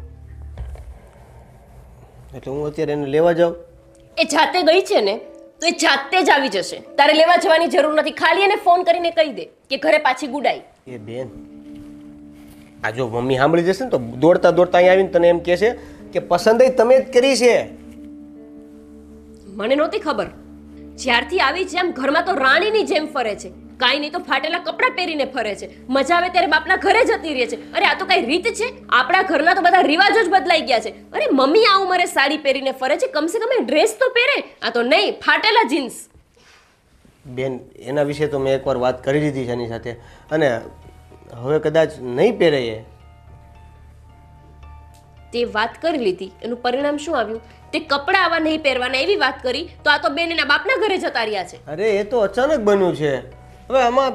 એટલે હું અત્યારે એને લેવા જાઉં. એ જાતે ગઈ છે ને તો એ જાતે જ આવી જશે. તારે લેવા જવાની જરૂર નથી. ખાલી એને ફોન કરીને કહી દે કે ઘરે પાછી ગુડાઈ. એ બેન આ જો મમ્મી સાંભળી જશે ને તો દોડતા દોડતા અહીં આવીને તને એમ કહે છે કે પસંદ તમે જ કરી છે. મને નહોતી ખબર. જ્યારથી આવી છે એમ ઘરમાં તો રાણીની જેમ ફરે છે. કાંઈ નહીં તો ફાટેલા કપડાં પહેરીને ફરે છે. મજા આવે ત્યારે બાપના ઘરે જતી રહે છે. અરે આ તો કઈ રીત છે? આપણા ઘરના તો બધા રિવાજો જ બદલાઈ ગયા છે. અરે મમ્મી આ ઉંમરે સાડી પહેરીને ફરે છે? કમસે કમ ડ્રેસ તો પહેરે. આ તો નહીં ફાટેલા જીન્સ. બેન એના વિશે તો મેં એકવાર વાત કરી લીધી છે એની સાથે. અને હવે કદાચ નહીં પહેરે એ. તે વાત કરી લીધી. એનું પરિણામ શું આવ્યું? તે કપડાં આવા નહીં પહેરવાના એવી વાત કરી તો આ તો બેન એના બાપના ઘરે જતા રહ્યા છે. અરે એ તો અચાનક બન્યું છે. હવે આમાં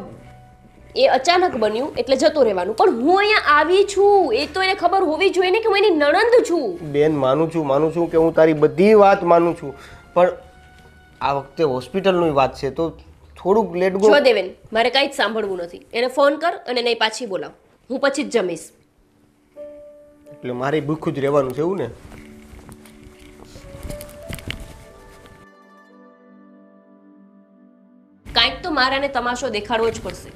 એ અચાનક બન્યું એટલે જતું રહેવાનું. પણ હું અહીંયા આવી છું એ તો એને ખબર હોવી જોઈએ ને કે હું એની નણંદ છું. બેન માનું છું માનું છું કે હું તારી બધી વાત માનું છું. પણ આ વખતે હોસ્પિટલની વાત છે તો થોડુંક લેટ ગો જો દેવેન મારે કાંઈ જ સાંભળવું નથી. એને ફોન કર અને નહીં પાછી બોલાવ. હું પછી જ જમીશ. એટલે મારે ભૂખું જ રહેવાનું છે એવું ને? કાંઈક તો મારાને તમાશો દેખાડવો જ પડશે.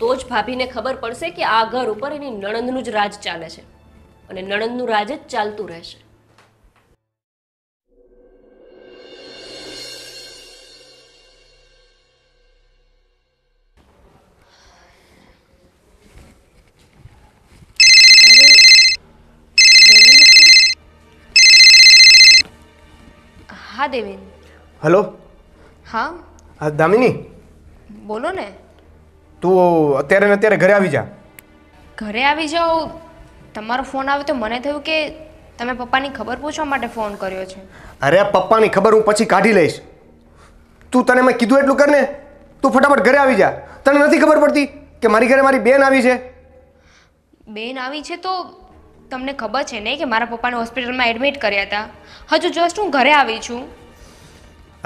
તો જ ભાભીને ખબર પડશે કે આ ઘર ઉપર એની નણંદનું જ રાજ ચાલે છે અને નણંદનું રાજ જ ચાલતું રહેશે. હા દેવેન. હલો? હા. હા દામિની? બોલો ને તું અત્યારે ને અત્યારે ઘરે આવી જા. ઘરે આવી જાઓ તમારો ફોન આવ્યો તો મને થયું કે તમે પપ્પાની ખબર પૂછવા માટે ફોન કર્યો છે. અરે પપ્પાની ખબર હું પછી કાઢી લઈશ. તું તને મેં કીધું એટલું કર ને તું ફટાફટ ઘરે આવી જા. તને નથી ખબર પડતી કે મારી ઘરે મારી બેન આવી છે? બેન આવી છે તો તમને ખબર છે ને કે મારા પપ્પાને હોસ્પિટલમાં એડમિટ કર્યા હતા. હજુ જસ્ટ હું ઘરે આવી છું.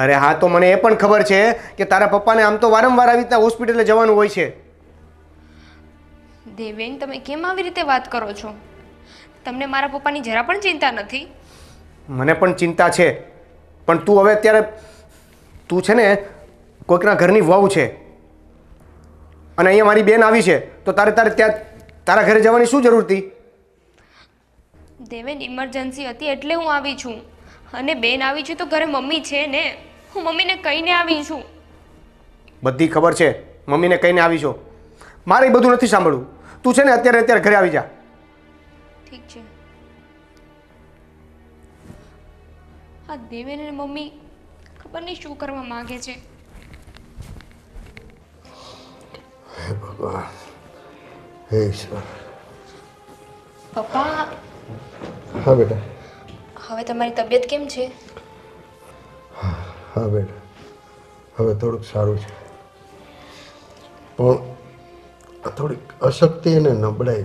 અરે હા તો મને એ પણ ખબર છે કે તારા પપ્પાને આમ તો વારંવાર આવી રીતના હોસ્પિટલે જવાનું હોય છે. દેવેન તમે કેમ આવી રીતે વાત કરો છો? તમને મારા પપ્પાની જરા પણ ચિંતા નથી? મને પણ ચિંતા છે. પણ તું હવે અત્યારે તું છે ને કોઈકના ઘરની વહુ છે. અને અહીંયા મારી બેન આવી છે. તો તારે તારે ત્યાં તારા ઘરે જવાની શું જરૂર હતી? દેવેન ઇમરજન્સી હતી એટલે હું આવી છું. અને બેન આવી છે તો ઘરે મમ્મી છે ને? હું મમ્મીને કહીને આવી છું. બધી ખબર છે? મમ્મીને કહીને આવી છો? મારે એ બધું નથી સાંભળવું. તું છે ને અત્યારે અત્યારે ઘરે આવી જા. ઠીક છે. હા દેવેન અને મમ્મી ખબર નહીં શું કરવા માંગે છે. હે ઈશ્વર. પપ્પા? હા બેટા. હવે તમારી તબિયત કેમ છે? હા. બેટા હવે થોડુંક સારું છે. પણ થોડીક અશક્તિ અને નબળાઈ.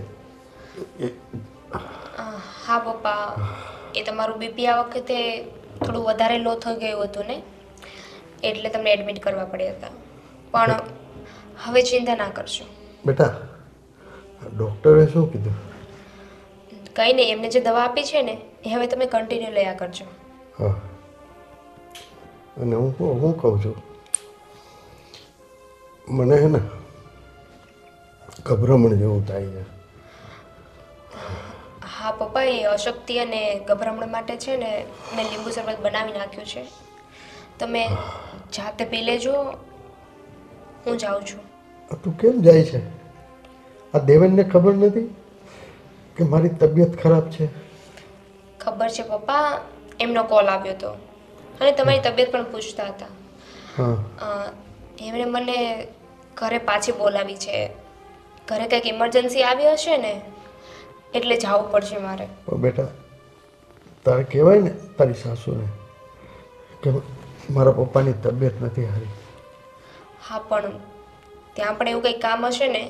હા પપ્પા. એ તમારું બીપી આ વખતે થોડું વધારે લો થઈ ગયું હતું ને? એટલે તમને એડમિટ કરવા પડ્યા હતા. પણ હવે ચિંતા ના કરશો. બેટા ડૉક્ટરે શું કીધું? કંઈ નહીં એમને જે દવા આપી છે ને એ હવે તમે કન્ટિન્યુ લયા કરજો. હા. અને હું હું કહું છું મને હે ને ગભરામણ જેવું થાય છે. હા પપ્પા એ અશક્તિ અને ગભરામણ માટે છે ને મેં લીંબુ શરબત બનાવી નાખ્યું છે. તમે જાતે પી લેજો હું જાઉં છું. તું કેમ જાય છે? આ દેવેનને ખબર નથી કે મારી તબિયત ખરાબ છે? ખબર છે પપ્પા એમનો કોલ આવ્યો હતો અને તમારી તબિયત પણ પૂછતા હતા. હા. એમણે મને ઘરે પાછી બોલાવી છે. ઘરે કંઈક ઇમરજન્સી આવી હશે ને એટલે જવું પડશે મારે. બેટા તારે કહેવાય ને તારી સાસુને કે મારા પપ્પાની તબિયત નથી હારી હા પણ ત્યાં પણ એવું કંઈ કામ હશે ને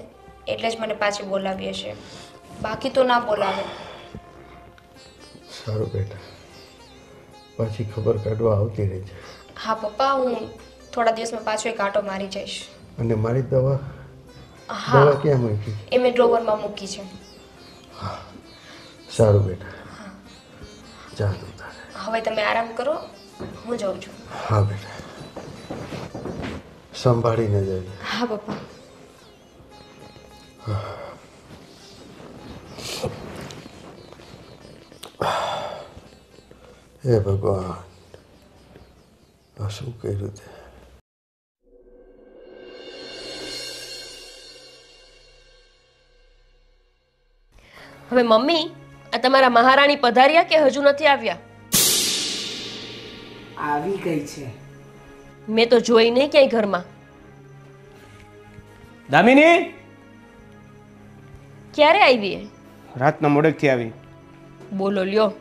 એટલે જ મને પાછી બોલાવી હશે. બાકી તો ના બોલાવે. સારું બેટા. પાછી ખબર કાઢવા આવતી રહેજે હા પપ્પા હું થોડા દિવસમાં પાછો એક આંટો મારી જઈશ. અને મારી દવા? હા. દવા ક્યાં મૂકી એ મેં ડ્રોવરમાં મૂકી છે. સારું બેટા. જા તું તારે. હવે તમે આરામ કરો હું જાઉં છું. હા બેટા. સંભાળીને જજે. હા પપ્પા. હે ભગવાન આ શું કર્યું તે? હવે મમ્મી આ તમારા મહારાણી પધાર્યા કે હજુ નથી આવ્યા? આવી ગઈ છે. મેં તો જોઈ નહીં ક્યાંય ઘરમાં. દામિની? ક્યારે આવી એ? રાતના મોડેકથી આવી. બોલો લ્યો.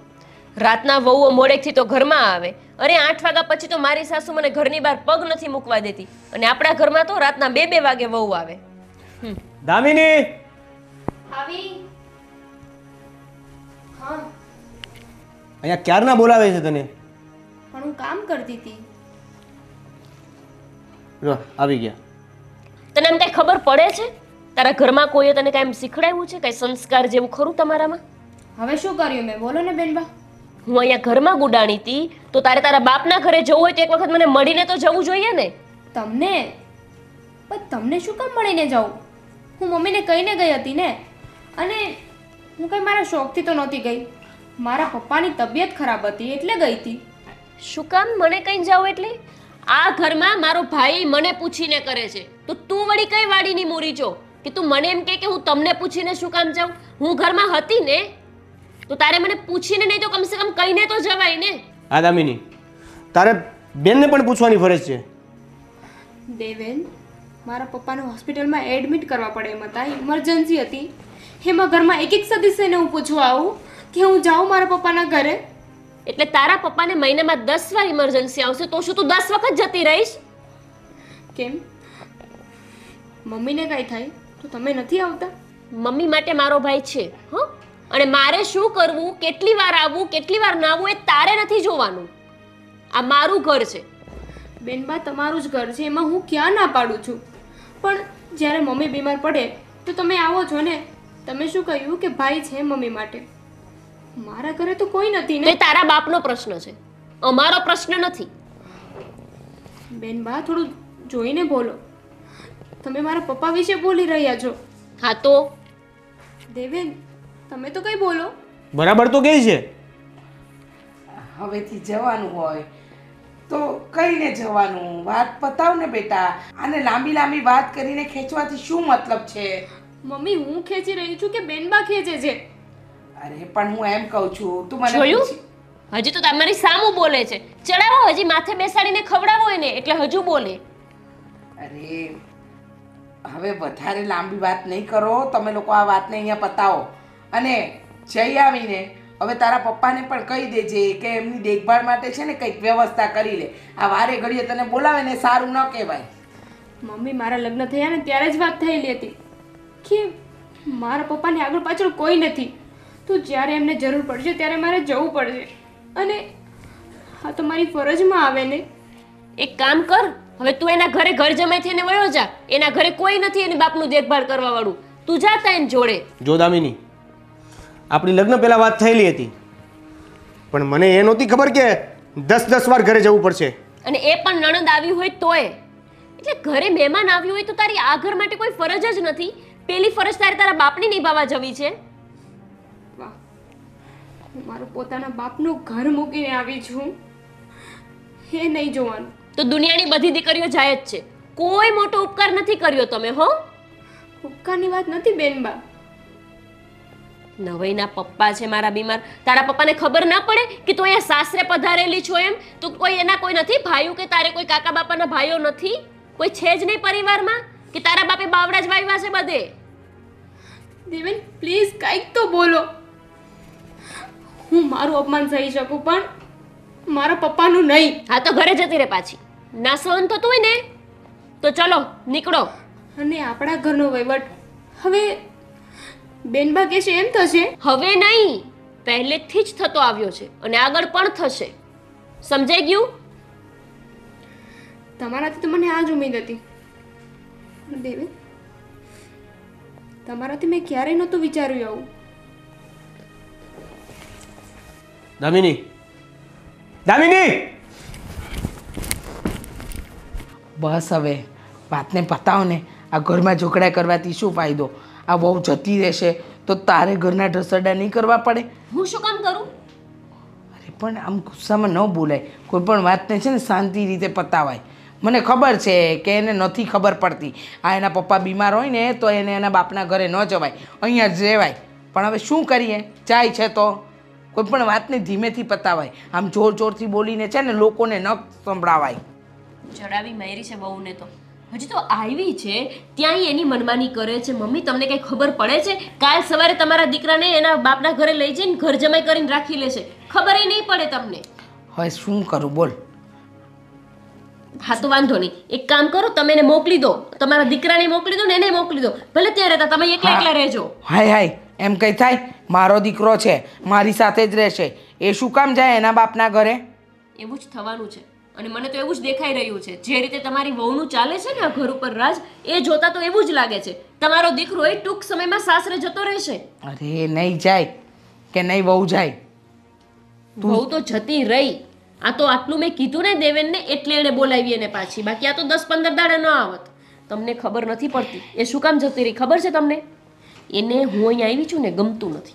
રાતના વહુઓ મોડેકથી તો ઘરમાં આવે. અરે આઠ વાગ્યા પછી તો મારી સાસુ મને ઘરની બહાર પગ નથી મૂકવા દેતી. અને આપણા ઘરમાં તો રાતના બે બે વાગે વહુ આવે. દામિની! આવી હા. અહીંયા ક્યારના બોલાવે છે તને? પણ હું કામ કરતી હતી. જો આવી ગયા. તને એમ કઈ ખબર પડે છે? તારા ઘરમાં કોઈએ તને કાંઈ એમ શીખડાવ્યું છે? કઈ સંસ્કાર જેવું ખરું તમારામાં? હવે શું કર્યું મેં? બોલો ને બેનબા. હું અહીંયા ઘરમાં ગુડાણી હતી તો તારે તારા બાપના ઘરે જવું હોય તો એક વખત મને મળીને તો જવું જોઈએ ને. તમને? પણ તમને શું કામ મળીને જાઉં હું મમ્મીને કહીને ગઈ હતી ને. અને હું કંઈ મારા શોખથી તો નહોતી ગઈ. મારા પપ્પાની તબિયત ખરાબ હતી એટલે ગઈ હતી. શું કામ? મને કઈ જાઉં એટલે? આ ઘરમાં મારો ભાઈ મને પૂછીને કરે છે. તો તું વળી કઈ વાડીની મૂરી છો? કે તું મને એમ કહે કે હું તમને પૂછીને શું કામ જાઉં? હું ઘરમાં હતી ને. તો તારે મને પૂછીને નહીં તો કમસે કમ કહીને તો જવાય ને. હા દામિની તારે બેનને પણ પૂછવાની ફરજ છે. દેવેન મારા પપ્પાને હોસ્પિટલમાં એડમિટ કરવા પડે એમ હતા. ઇમરજન્સી હતી. એમાં ઘરમાં એક એક સદસ્યને હું પૂછવા આવું કે હું જાઉં મારા પપ્પાના ઘરે? એટલે તારા પપ્પાને મહિનામાં દસ વાર ઇમરજન્સી આવશે તો શું તું દસ વખત જતી રહીશ? કેમ? મમ્મીને કાંઈ થાય? તો તમે નથી આવતા? મમ્મી માટે મારો ભાઈ છે હો. અને મારે શું કરવું કેટલી વાર આવવું કેટલી વાર ના આવવું એ તારે નથી જોવાનું. આ મારું ઘર છે. બેનબા તમારું જ ઘર છે એમાં હું ક્યાં ના પાડું છું? પણ જ્યારે મમ્મી બીમાર પડે તો તમે આવો છો ને? તમે શું કહ્યું કે ભાઈ છે મમ્મી માટે? મારા ઘરે તો કોઈ નથી ને? તારા બાપનો પ્રશ્ન છે. અમારો પ્રશ્ન નથી. બેનબા થોડું જોઈને બોલો. તમે મારા પપ્પા વિશે બોલી રહ્યા છો. હા તો? દેવેન તમે તો કઈ બોલો. બરાબર તો કહે છે? હવેથી જવાનું હોય. તો કઈને જવાનું? વાત પતાવ ને બેટા. આને લાંબી લાંબી વાત કરીને ખેંચવાથી શું મતલબ છે? મમ્મી હું ખેંચી રહી છું કે બેનબા ખેંચે છે? અરે પણ હું એમ કહું છું તું મને જોયું? હજી તો તમારી સામું બોલે છે. ચડાવો હજી માથે બેસાડીને ખવડાવો એને એટલે હજુ બોલે. અરે હવે વધારે લાંબી વાત નહીં કરો. તમે લોકો આ વાતને અહીંયા પતાવો. અને જઈ આવીને હવે તારા પપ્પાને પણ કહી દેજે કે એમની દેખભાળ માટે છે ને કંઈક વ્યવસ્થા કરી લે. આ વારે ઘડીએ તને બોલાવે ને સારું ન કહેવાય. મમ્મી મારા લગ્ન થયા ને ત્યારે જ વાત થયેલી હતી કે મારા પપ્પાની આગળ પાછળ કોઈ નથી. તો જ્યારે એમને જરૂર પડશે ત્યારે મારે જવું પડશે. અને હા તો મારી ફરજમાં આવે ને. એક કામ કર હવે તું એના ઘરે ઘર જમાઈ થઈને વયો જા. એના ઘરે કોઈ નથી એની બાપનું દેખભાળ કરવા વાળું તું જાતા એને જોડે. જો દામિની આપણી લગ્ન પહેલાં વાત થયેલી હતી. પણ મને એ નહોતી ખબર કે દસ દસ વાર ઘરે જવું પડશે. અને એ પણ નણંદ આવી હોય તોય. એટલે ઘરે મહેમાન આવ્યું હોય તો તારી આ ઘર માટે કોઈ ફરજ જ નથી. પેલી ફરજ તારે તારા બાપની નિભાવવા જવી છે. વાહ. હું મારું પોતાના બાપનું ઘર મૂકીને આવી છું. એ નહીં જોવાનું. તો દુનિયાની બધી દીકરીઓ જાય જ છે. કોઈ મોટો ઉપકાર નથી કર્યો તમે હો. ઉપકારની વાત નથી બેનબા નવઈના પપ્પા છે મારા બીમાર. તારા પપ્પાને ખબર ના પડે કે તું અહીંયા સાસરે પધારેલી છો એમ? તો કોઈ એના કોઈ નથી ભાઈઓ કે તારે કોઈ કાકા બાપાના ભાઈઓ નથી? કોઈ છે જ નહીં પરિવારમાં? કે તારા બાપે બાવડા જ વાવ્યા છે બધે? દેવેન પ્લીઝ કંઈક તો બોલો. હું મારું અપમાન સહી શકું પણ મારા પપ્પાનું નહીં. હા તો ઘરે જતી રહે પાછી. ના સહન થતું હોય ને? તો ચલો નીકળો. અને આપણા ઘરનો વહીવટ. હવે બેનબા કહેશે એમ થશે? હવે નહીં. પહેલેથી જ થતો આવ્યો છે અને આગળ પણ થશે. સમજાઈ ગયું? તમારાથી તો મને આ જ ઉમેદ હતી. પણ તમારાથી મેં ક્યારેય નહોતું વિચાર્યું આવું. દામિની. દામિની! બસ હવે વાતને પતાવો ને આ ઘરમાં ઝઘડા કરવાથી શું ફાયદો? આ બહુ જતી રહેશે તો તારે ઘરના ઢસરડા નહીં કરવા પડે? હું શું કામ કરું? અરે પણ આમ ગુસ્સામાં ન બોલાય. કોઈ પણ વાતને છે ને શાંતિ રીતે પતાવાય. મને ખબર છે કે એને નથી ખબર પડતી. આ એના પપ્પા બીમાર હોય ને તો એને એના બાપના ઘરે ન જવાય. અહીંયા જ રહેવાય. પણ હવે શું કરીએ? જાય છે તો. કોઈ પણ વાતને ધીમેથી પતાવાય. આમ જોર જોરથી બોલીને છે ને લોકોને ન સંભળાવાય. ચડાવી મારી છે બહુને તો. હજી તો આવી છે. ત્યાંય એની મનમાની કરે છે. મમ્મી તમને કંઈ ખબર પડે છે? કાલ સવારે તમારા દીકરાને એના બાપના ઘરે લઈ જઈને ઘર જમાઈ કરીને રાખી લેશે. ખબર નહીં પડે તમને. હવે શું કરું? બોલ. હા તો વાંધો નહીં. એક કામ કરો તમે એને મોકલી દો. તમારા દીકરાને મોકલી દો ને એને મોકલી દો. ભલે ત્યાં રહેતા તમે એકલા એકલા રહેજો. હાય હાય. એમ કંઈ થાય? મારો દીકરો છે. મારી સાથે જ રહેશે. એ શું કામ જાય એના બાપના ઘરે? એવું જ થવાનું છે. અને મને તો એવું જ દેખાઈ રહ્યું છે. જે રીતે તમારી વહુનું ચાલે છે ને આ ઘર ઉપર રાજ એ જોતા તો એવું જ લાગે છે. તમારો દીકરો એ ટૂંક સમયમાં સાસરે જતો રહેશે. અરે નહીં જાય કે નહીં વહુ જાય. વહુ તો જતી રહી. આ તો આટલું મેં કીધું ને દેવેનને એટલે એને બોલાવી એને પાછી. બાકી આ તો દસ પંદર દાડા ન આવત. તમને ખબર નથી પડતી. એ શું કામ જતી રહી? ખબર છે તમને? એને હું અહીંયા આવી છું ને ગમતું નથી.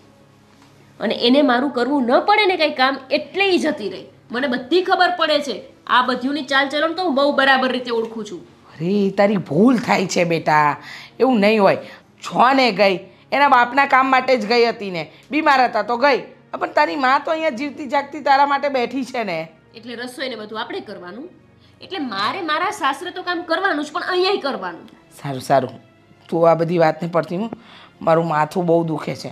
અને એને મારું કરવું ન પડે ને કંઈ કામ એટલે એ જતી રહી. મને બધી ખબર પડે છે. આ બધીઓની ચાલચલણ તો હું બહુ બરાબર રીતે ઓળખું છું. અરે તારી ભૂલ થાય છે બેટા. એવું નહીં હોય. છો ને ગઈ. એના બાપના કામ માટે જ ગઈ હતી ને. બીમાર હતા તો ગઈ. પણ તારી માં તો અહીંયા જીવતી જાગતી તારા માટે બેઠી છે ને. એટલે રસોઈ ને બધું આપણે કરવાનું. એટલે મારે મારા સાસરે તો કામ કરવાનું જ પણ અહીંયા કરવાનું. સારું સારું. તું આ બધી વાતને પડતી હું મારું માથું બહુ દુખે છે.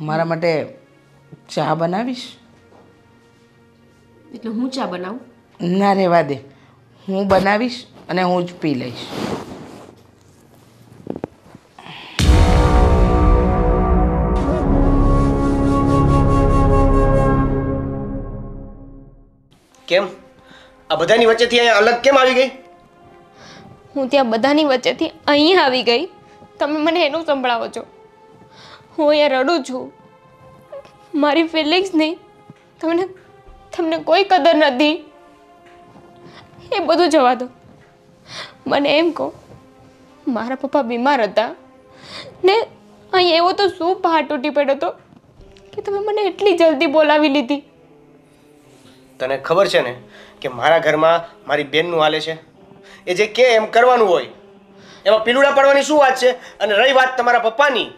મારા માટે ચા બનાવીશ? એટલે હું ચા બનાવું? ના રહેવા દે. હું બનાવીશ અને હું જ પી લઈશ. કેમ? આ બધાની વચ્ચેથી અહીંયા અલગ કેમ આવી ગઈ? હું ત્યાં બધાની વચ્ચેથી અહીં આવી ગઈ. તમે મને એનું સંભળાવો છો. હું અહીંયા રડું છું. મારી ફિલિંગ્સની તમને તમને કોઈ કદર નથી. એ બધું જવા દો. મને એમ કહો, મારા પપ્પા બીમાર હતા ને અહીં એવો તો શું પહાડ તૂટી પડ્યો હતો કે તમે મને એટલી જલ્દી બોલાવી લીધી. તને ખબર છે ને કે મારા ઘરમાં મારી બેનનું હાલે છે? એ જે કે એમ કરવાનું હોય. એમાં પીલુડા પાડવાની શું વાત છે? અને રહી વાત તમારા પપ્પાની.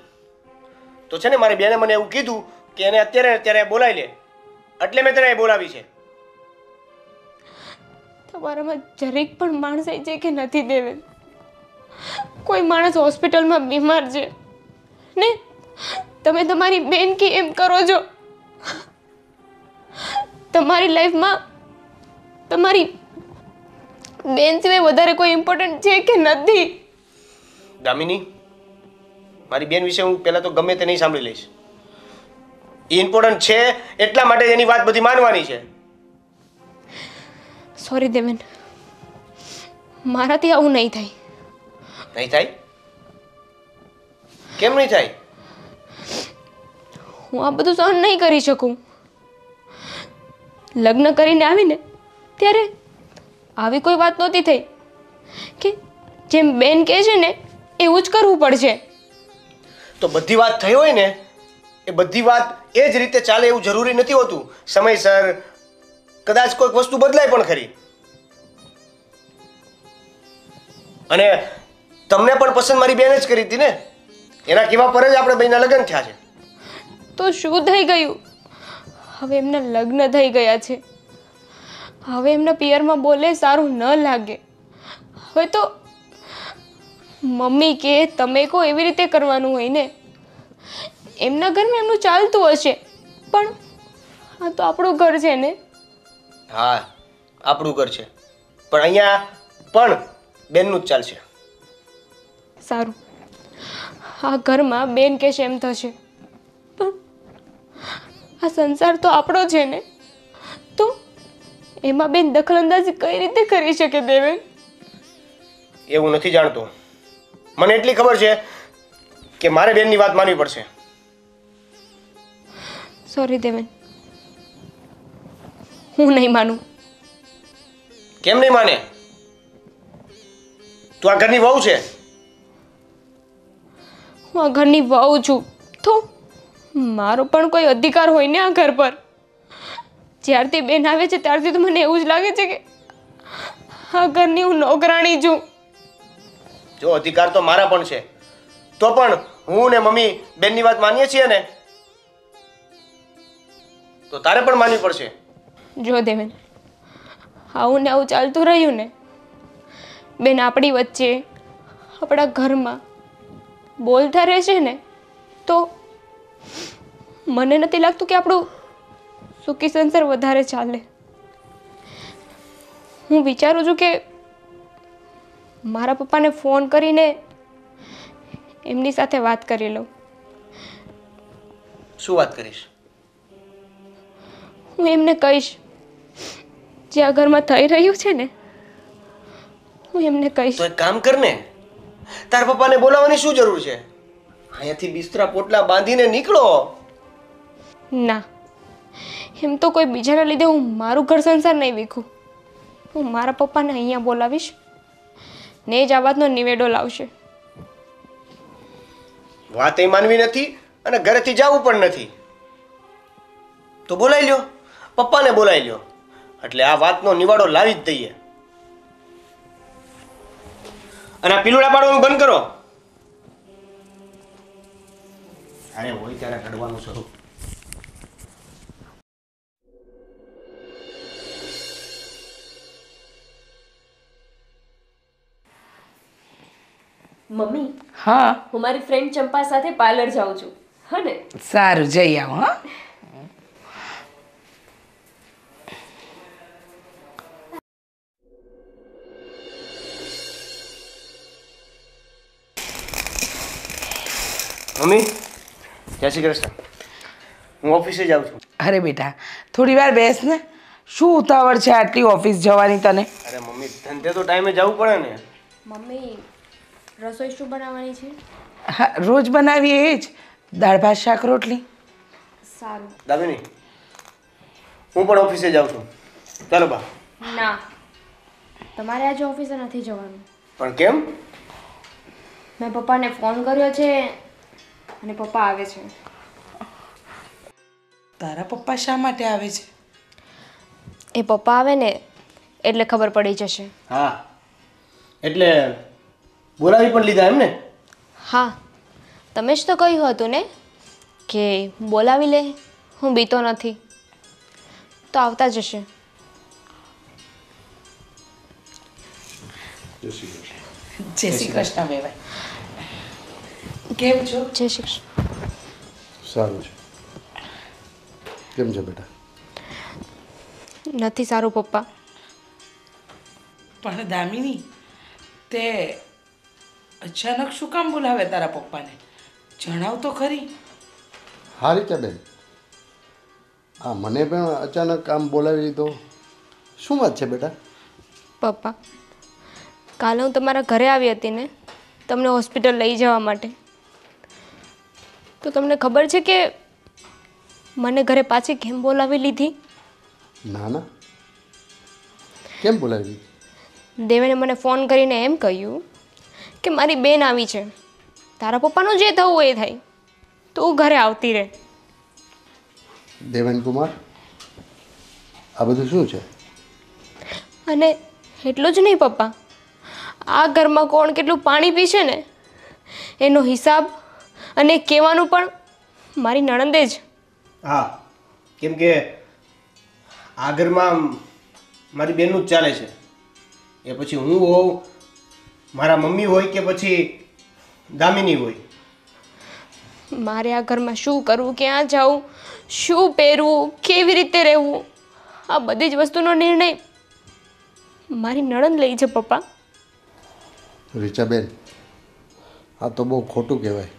તો છે ને મારી બેને મને એવું કીધું કે એને અત્યારે અત્યારે બોલાવી લે. એટલે મેં તને બોલાવી છે. તમારામાં જરીક પણ માણસ છે કે નથી દેવેન કોઈ માણસ હોસ્પિટલમાં બીમાર છે. ને તમે તમારી બેન કે એમ કરો છો? તમારી લાઈફમાં તમારી બેન સિવાય વધારે કોઈ ઇમ્પોર્ટન્ટ છે કે નથી? દામિની, મારી બેન વિશે હું પહેલાં તો ગમે તે નહીં સાંભળી લઈશ. ઇમ્પોર્ટન્ટ છે એટલા માટે એની વાત બધી માનવાની છે. સોરી દેવેન મારાથી આવું નહીં થાય. નહીં થાય? કેમ નહીં થાય? હું આ બધું સહન નહીં કરી શકું. લગ્ન કરીને આવીને ત્યારે આવી કોઈ વાત નહોતી થઈ કે જેમ બેન કહે છે ને એવું જ કરવું પડશે. તો બધી વાત થઈ હોય ને એ બધી વાત એ જ રીતે ચાલે એવું જરૂરી નથી હોતું. સમયસર કદાચ કોઈક વસ્તુ બદલાય પણ ખરી. અને તમને પણ પસંદ મારી બેન જ કરી હતી ને? એના કેવા પર જ આપણે બેના લગ્ન થયા છે. તો શું થઈ ગયું? હવે એમના લગ્ન થઈ ગયા છે. હવે એમના પિયરમાં બોલે સારું ન લાગે. હવે તો મમ્મી કે તમે કહો એવી રીતે કરવાનું હોય ને? એમના ઘરમાં એમનું ચાલતું હશે. પણ આ તો આપણું ઘર છે ને? હા આપણું ઘર છે. પણ અહીંયા પણ બેનનું જ ચાલશે. સારું. આ ઘરમાં બેન કહેશે એમ થશે. પણ આ સંસાર તો આપણો છે ને? તો એમાં બેન દખલંદાજી કઈ રીતે કરી શકે દેવેન એવું નથી જાણતો. મને એટલી ખબર છે કે મારે બેનની વાત માનવી પડશે. સોરી દેવેન હું નહીં માનું. કેમ નહીં માને? તું આ ઘરની વહુ છે? હું આ ઘરની વહુ છું. તો મારો પણ કોઈ અધિકાર હોય ને આ ઘર પર? જ્યારથી બેન આવે છે ત્યારથી તો મને એવું જ લાગે છે કે આ ઘરની હું નોકરાણી છું. જો અધિકાર તો મારા પણ છે. તો પણ હું ને મમ્મી બેનની વાત માનીએ છીએ ને તો તારે પણ માનવી પડશે. જો દેવેન આવું ને આવું ચાલતું રહ્યું ને બેન આપણી વચ્ચે આપણા ઘરમાં બોલતા રહેશે ને તો મને નથી લાગતું કે આપણું સુખી સંસાર વધારે ચાલે. હું વિચારું છું કે મારા પપ્પાને ફોન કરીને એમની સાથે વાત કરી લઉં. શું વાત કરીશ? હું એમને કહીશ. જે આ ઘરમાં થઈ રહ્યું છે ને હું એમને કહીશ. તો એક કામ કર ને તારા પપ્પાને બોલાવવાની શું જરૂર છે? અહીંયાથી બિસ્તરા પોટલા બાંધીને નીકળો. ના એમ તો કોઈ બીજાના લીધે હું મારું ઘર સંસાર નહીં વીખું. હું મારા પપ્પાને અહીંયા બોલાવીશ ને જ આ વાતનો નિવેડો લાવશે. વાત એ માનવી નથી અને ઘરેથી જવું પણ નથી. તો બોલાવી લ્યો પપ્પાને બોલાવી લ્યો. એટલે આ વાતનો નિવાડો લાવી જ દઈએ. અને આ પીલુડા પાડવાનું બંધ કરો. અરે હોય ત્યારે કડવાનું શરૂ. મમ્મી હા. હું મારી ફ્રેન્ડ ચંપા સાથે પાર્લર જાઉં છું. હને? ને સારું જઈ આવો હા. જય શ્રી કૃષ્ણ. હું ઓફિસે જાઉં છું. અરે બેટા થોડી વાર બેસ ને. શું ઉતાવળ છે આટલી ઓફિસ જવાની તને? અરે મમ્મી ધંધે તો ટાઈમે જવું પડે ને. મમ્મી રસોઈ શું બનાવવાની છે? હા રોજ બનાવીએ એ જ. દાળ ભાત શાક રોટલી. સારું. દામિની હું પણ ઓફિસે જાઉં છું. ચાલો બા. ના. તમારે આજે ઓફિસે નથી જવાનું. પણ કેમ? મેં પપ્પાને ફોન કર્યો છે. અને પપ્પા આવે છે. તારા પપ્પા શા માટે આવે છે? એ પપ્પા આવે ને એટલે ખબર પડી જશે. હા. એટલે બોલાવી પણ લીધા એમ ને હા. તમે જ તો કહ્યું હતું ને કે બોલાવી લે હું બીતો નથી. તો આવતા જ હશે જય શ્રી કૃષ્ણ બેભાઈ કેમ છો? જય શ્રી કૃષ્ણ. સારું છે. કેમ છે બેટા? નથી સારું પપ્પા. પણ દામિની તે અચાનક શું કામ બોલાવે તારા પપ્પાને? જણાવ તો ખરી? હા રીતે બેન. હા મને પણ અચાનક આમ બોલાવી લીધો શું વાત છે બેટા? પપ્પા કાલે હું તમારા ઘરે આવી હતી ને તમને હોસ્પિટલ લઈ જવા માટે. તો તમને ખબર છે કે મને ઘરે પાછી કેમ બોલાવી લીધી? ના ના. કેમ બોલાવી દેવેને મને ફોન કરીને એમ કહ્યું કે મારી બેન આવી છે. તારા પપ્પાનું જે થવું એ થાય. તું ઘરે આવતી રહે. દેવેન કુમાર આ બધું શું છે? અને એટલું જ નહીં પપ્પા. આ ઘરમાં કોણ કેટલું પાણી પીશે ને? એનો હિસાબ અને કહેવાનું પણ મારી નણંદે જ. હા કેમ કે આ ઘરમાં મારી બેનનું જ ચાલે છે. એ પછી હું હોઉં મારા મમ્મી હોય કે પછી દામિની હોય? મારે આ ઘરમાં શું કરવું ક્યાં જવું શું પહેરવું કેવી રીતે રહેવું આ બધી જ વસ્તુનો નિર્ણય મારી નણંદ લઈ છે પપ્પા. રીચાબેન આ તો બહુ ખોટું કહેવાય.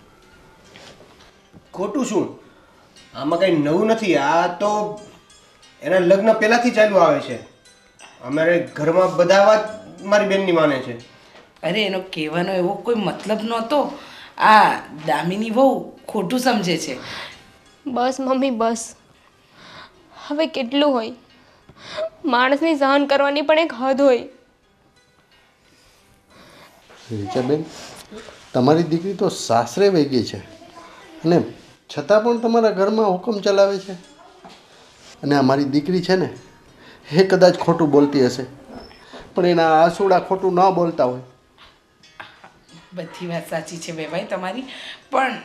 ખોટું શું? આમાં કંઈ નવું નથી. આ તો એના લગ્ન પહેલાંથી ચાલુ આવે છે. અમારે ઘરમાં બધા વાત મારી બેનની માને છે. અરે એનો કહેવાનો એવો કોઈ મતલબ નહોતો. આ દામિની બહુ ખોટું સમજે છે. બસ મમ્મી બસ. હવે કેટલું હોય? માણસની સહન કરવાની પણ એક હદ હોય. રીચાબેન તમારી દીકરી તો સાસરે વહી ગઈ છે. અને છતાં પણ તમારા ઘરમાં હુકમ ચલાવે છે? અને અમારી દીકરી છે ને એ કદાચ ખોટું બોલતી હશે. પણ એના આસુડા ખોટું ન બોલતા હોય. બધી વાત સાચી છે બેભાઈ તમારી. પણ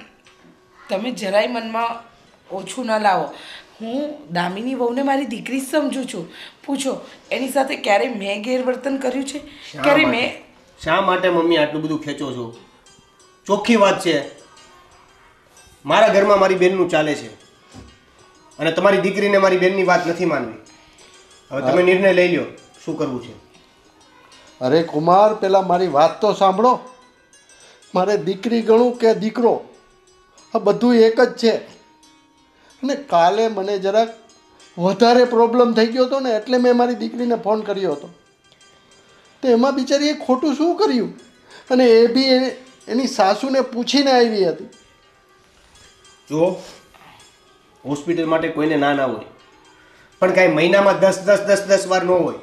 તમે જરાય મનમાં ઓછું ન લાવો. હું દામિની વહુને મારી દીકરી જ સમજું છું. પૂછો એની સાથે ક્યારે મેં ગેરવર્તન કર્યું છે? ક્યારે મેં શા માટે મમ્મી આટલું બધું ખેંચો છો? ચોખ્ખી વાત છે. મારા ઘરમાં મારી બેનનું ચાલે છે. અને તમારી દીકરીને મારી બેનની વાત નથી માનવી. હવે તમે નિર્ણય લઈ લ્યો શું કરવું છે? અરે કુમાર પેલા મારી વાત તો સાંભળો. મારે દીકરી ગણું કે દીકરો? આ બધું એક જ છે. અને કાલે મને જરાક વધારે પ્રોબ્લેમ થઈ ગયો હતો ને એટલે મેં મારી દીકરીને ફોન કર્યો હતો. તો એમાં બિચારીએ ખોટું શું કર્યું? અને એ બી એને- એની સાસુને પૂછીને આવી હતી. જુઓ હોસ્પિટલ માટે કોઈને ના ના હોય. પણ કાંઈ મહિનામાં દસ દસ દસ દસ વાર ન હોય.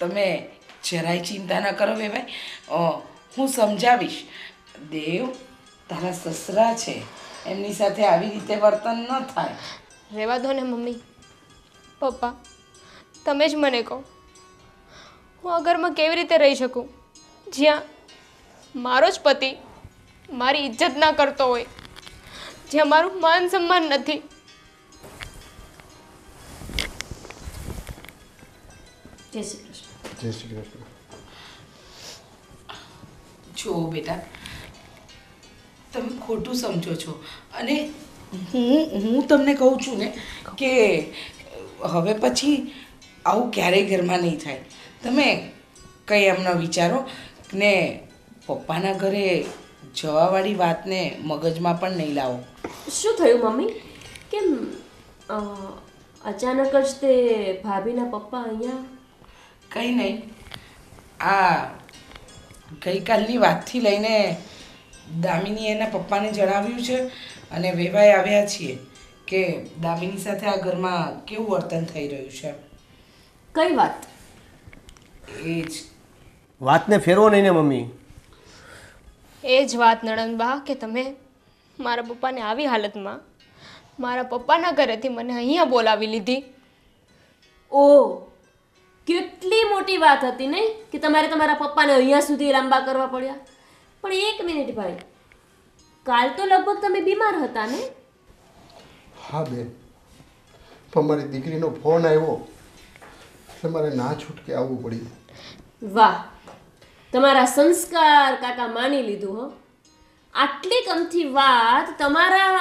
તમે જરાય ચિંતા ન કરો બેભાઈ અ, હું સમજાવીશ. દેવ તારા સસરા છે. એમની સાથે આવી રીતે વર્તન ન થાય. રહેવા દો ને મમ્મી. પપ્પા તમે જ મને કહો. હું આ ઘરમાં કેવી રીતે રહી શકું? જ્યાં મારો જ પતિ મારી ઇજ્જત ના કરતો હોય જે મારું માન સન્માન નથી. જય શ્રી કૃષ્ણ. જય શ્રી કૃષ્ણ. જુઓ બેટા તમે ખોટું સમજો છો. અને હું હું તમને કહું છું ને કે હવે પછી આવું ક્યારેય ઘરમાં નહીં થાય. તમે કંઈ એમનો વિચારો ને પપ્પાના ઘરે જવાવાળી વાતને મગજમાં પણ નહીં લાવો. શું થયું મમ્મી? કેમ અચાનક જ તે ભાભીના પપ્પા અહીંયા? કંઈ નહીં. આ ગઈકાલની વાતથી લઈને દામિની એના પપ્પાને જણાવ્યું છે અને વેવાઈ આવ્યા છીએ કે દામિની સાથે આ ઘરમાં કેવું વર્તન થઈ રહ્યું છે. કઈ વાત? એ જ. વાતને ફેરવો નહીં ને મમ્મી. એ જ વાત નણંદબા કે તમે મારા પપ્પાને આવી હાલતમાં મારા પપ્પાના ઘરેથી મને અહીંયા બોલાવી લીધી. ઓ કેટલી મોટી વાત હતી નહીં કે તમારે તમારા પપ્પાને અહીંયા સુધી લાંબા કરવા પડ્યા? પણ એક મિનિટ ભાઈ કાલ તો લગભગ તમે બીમાર હતા ને? હા બેન પણ મારી દીકરીનો ફોન આવ્યો એટલે મારે ના છૂટકે આવવું પડ્યું વાહ તમારા સંસ્કાર કાકા માની લીધું હો. આટલી કમથી વાત તમારા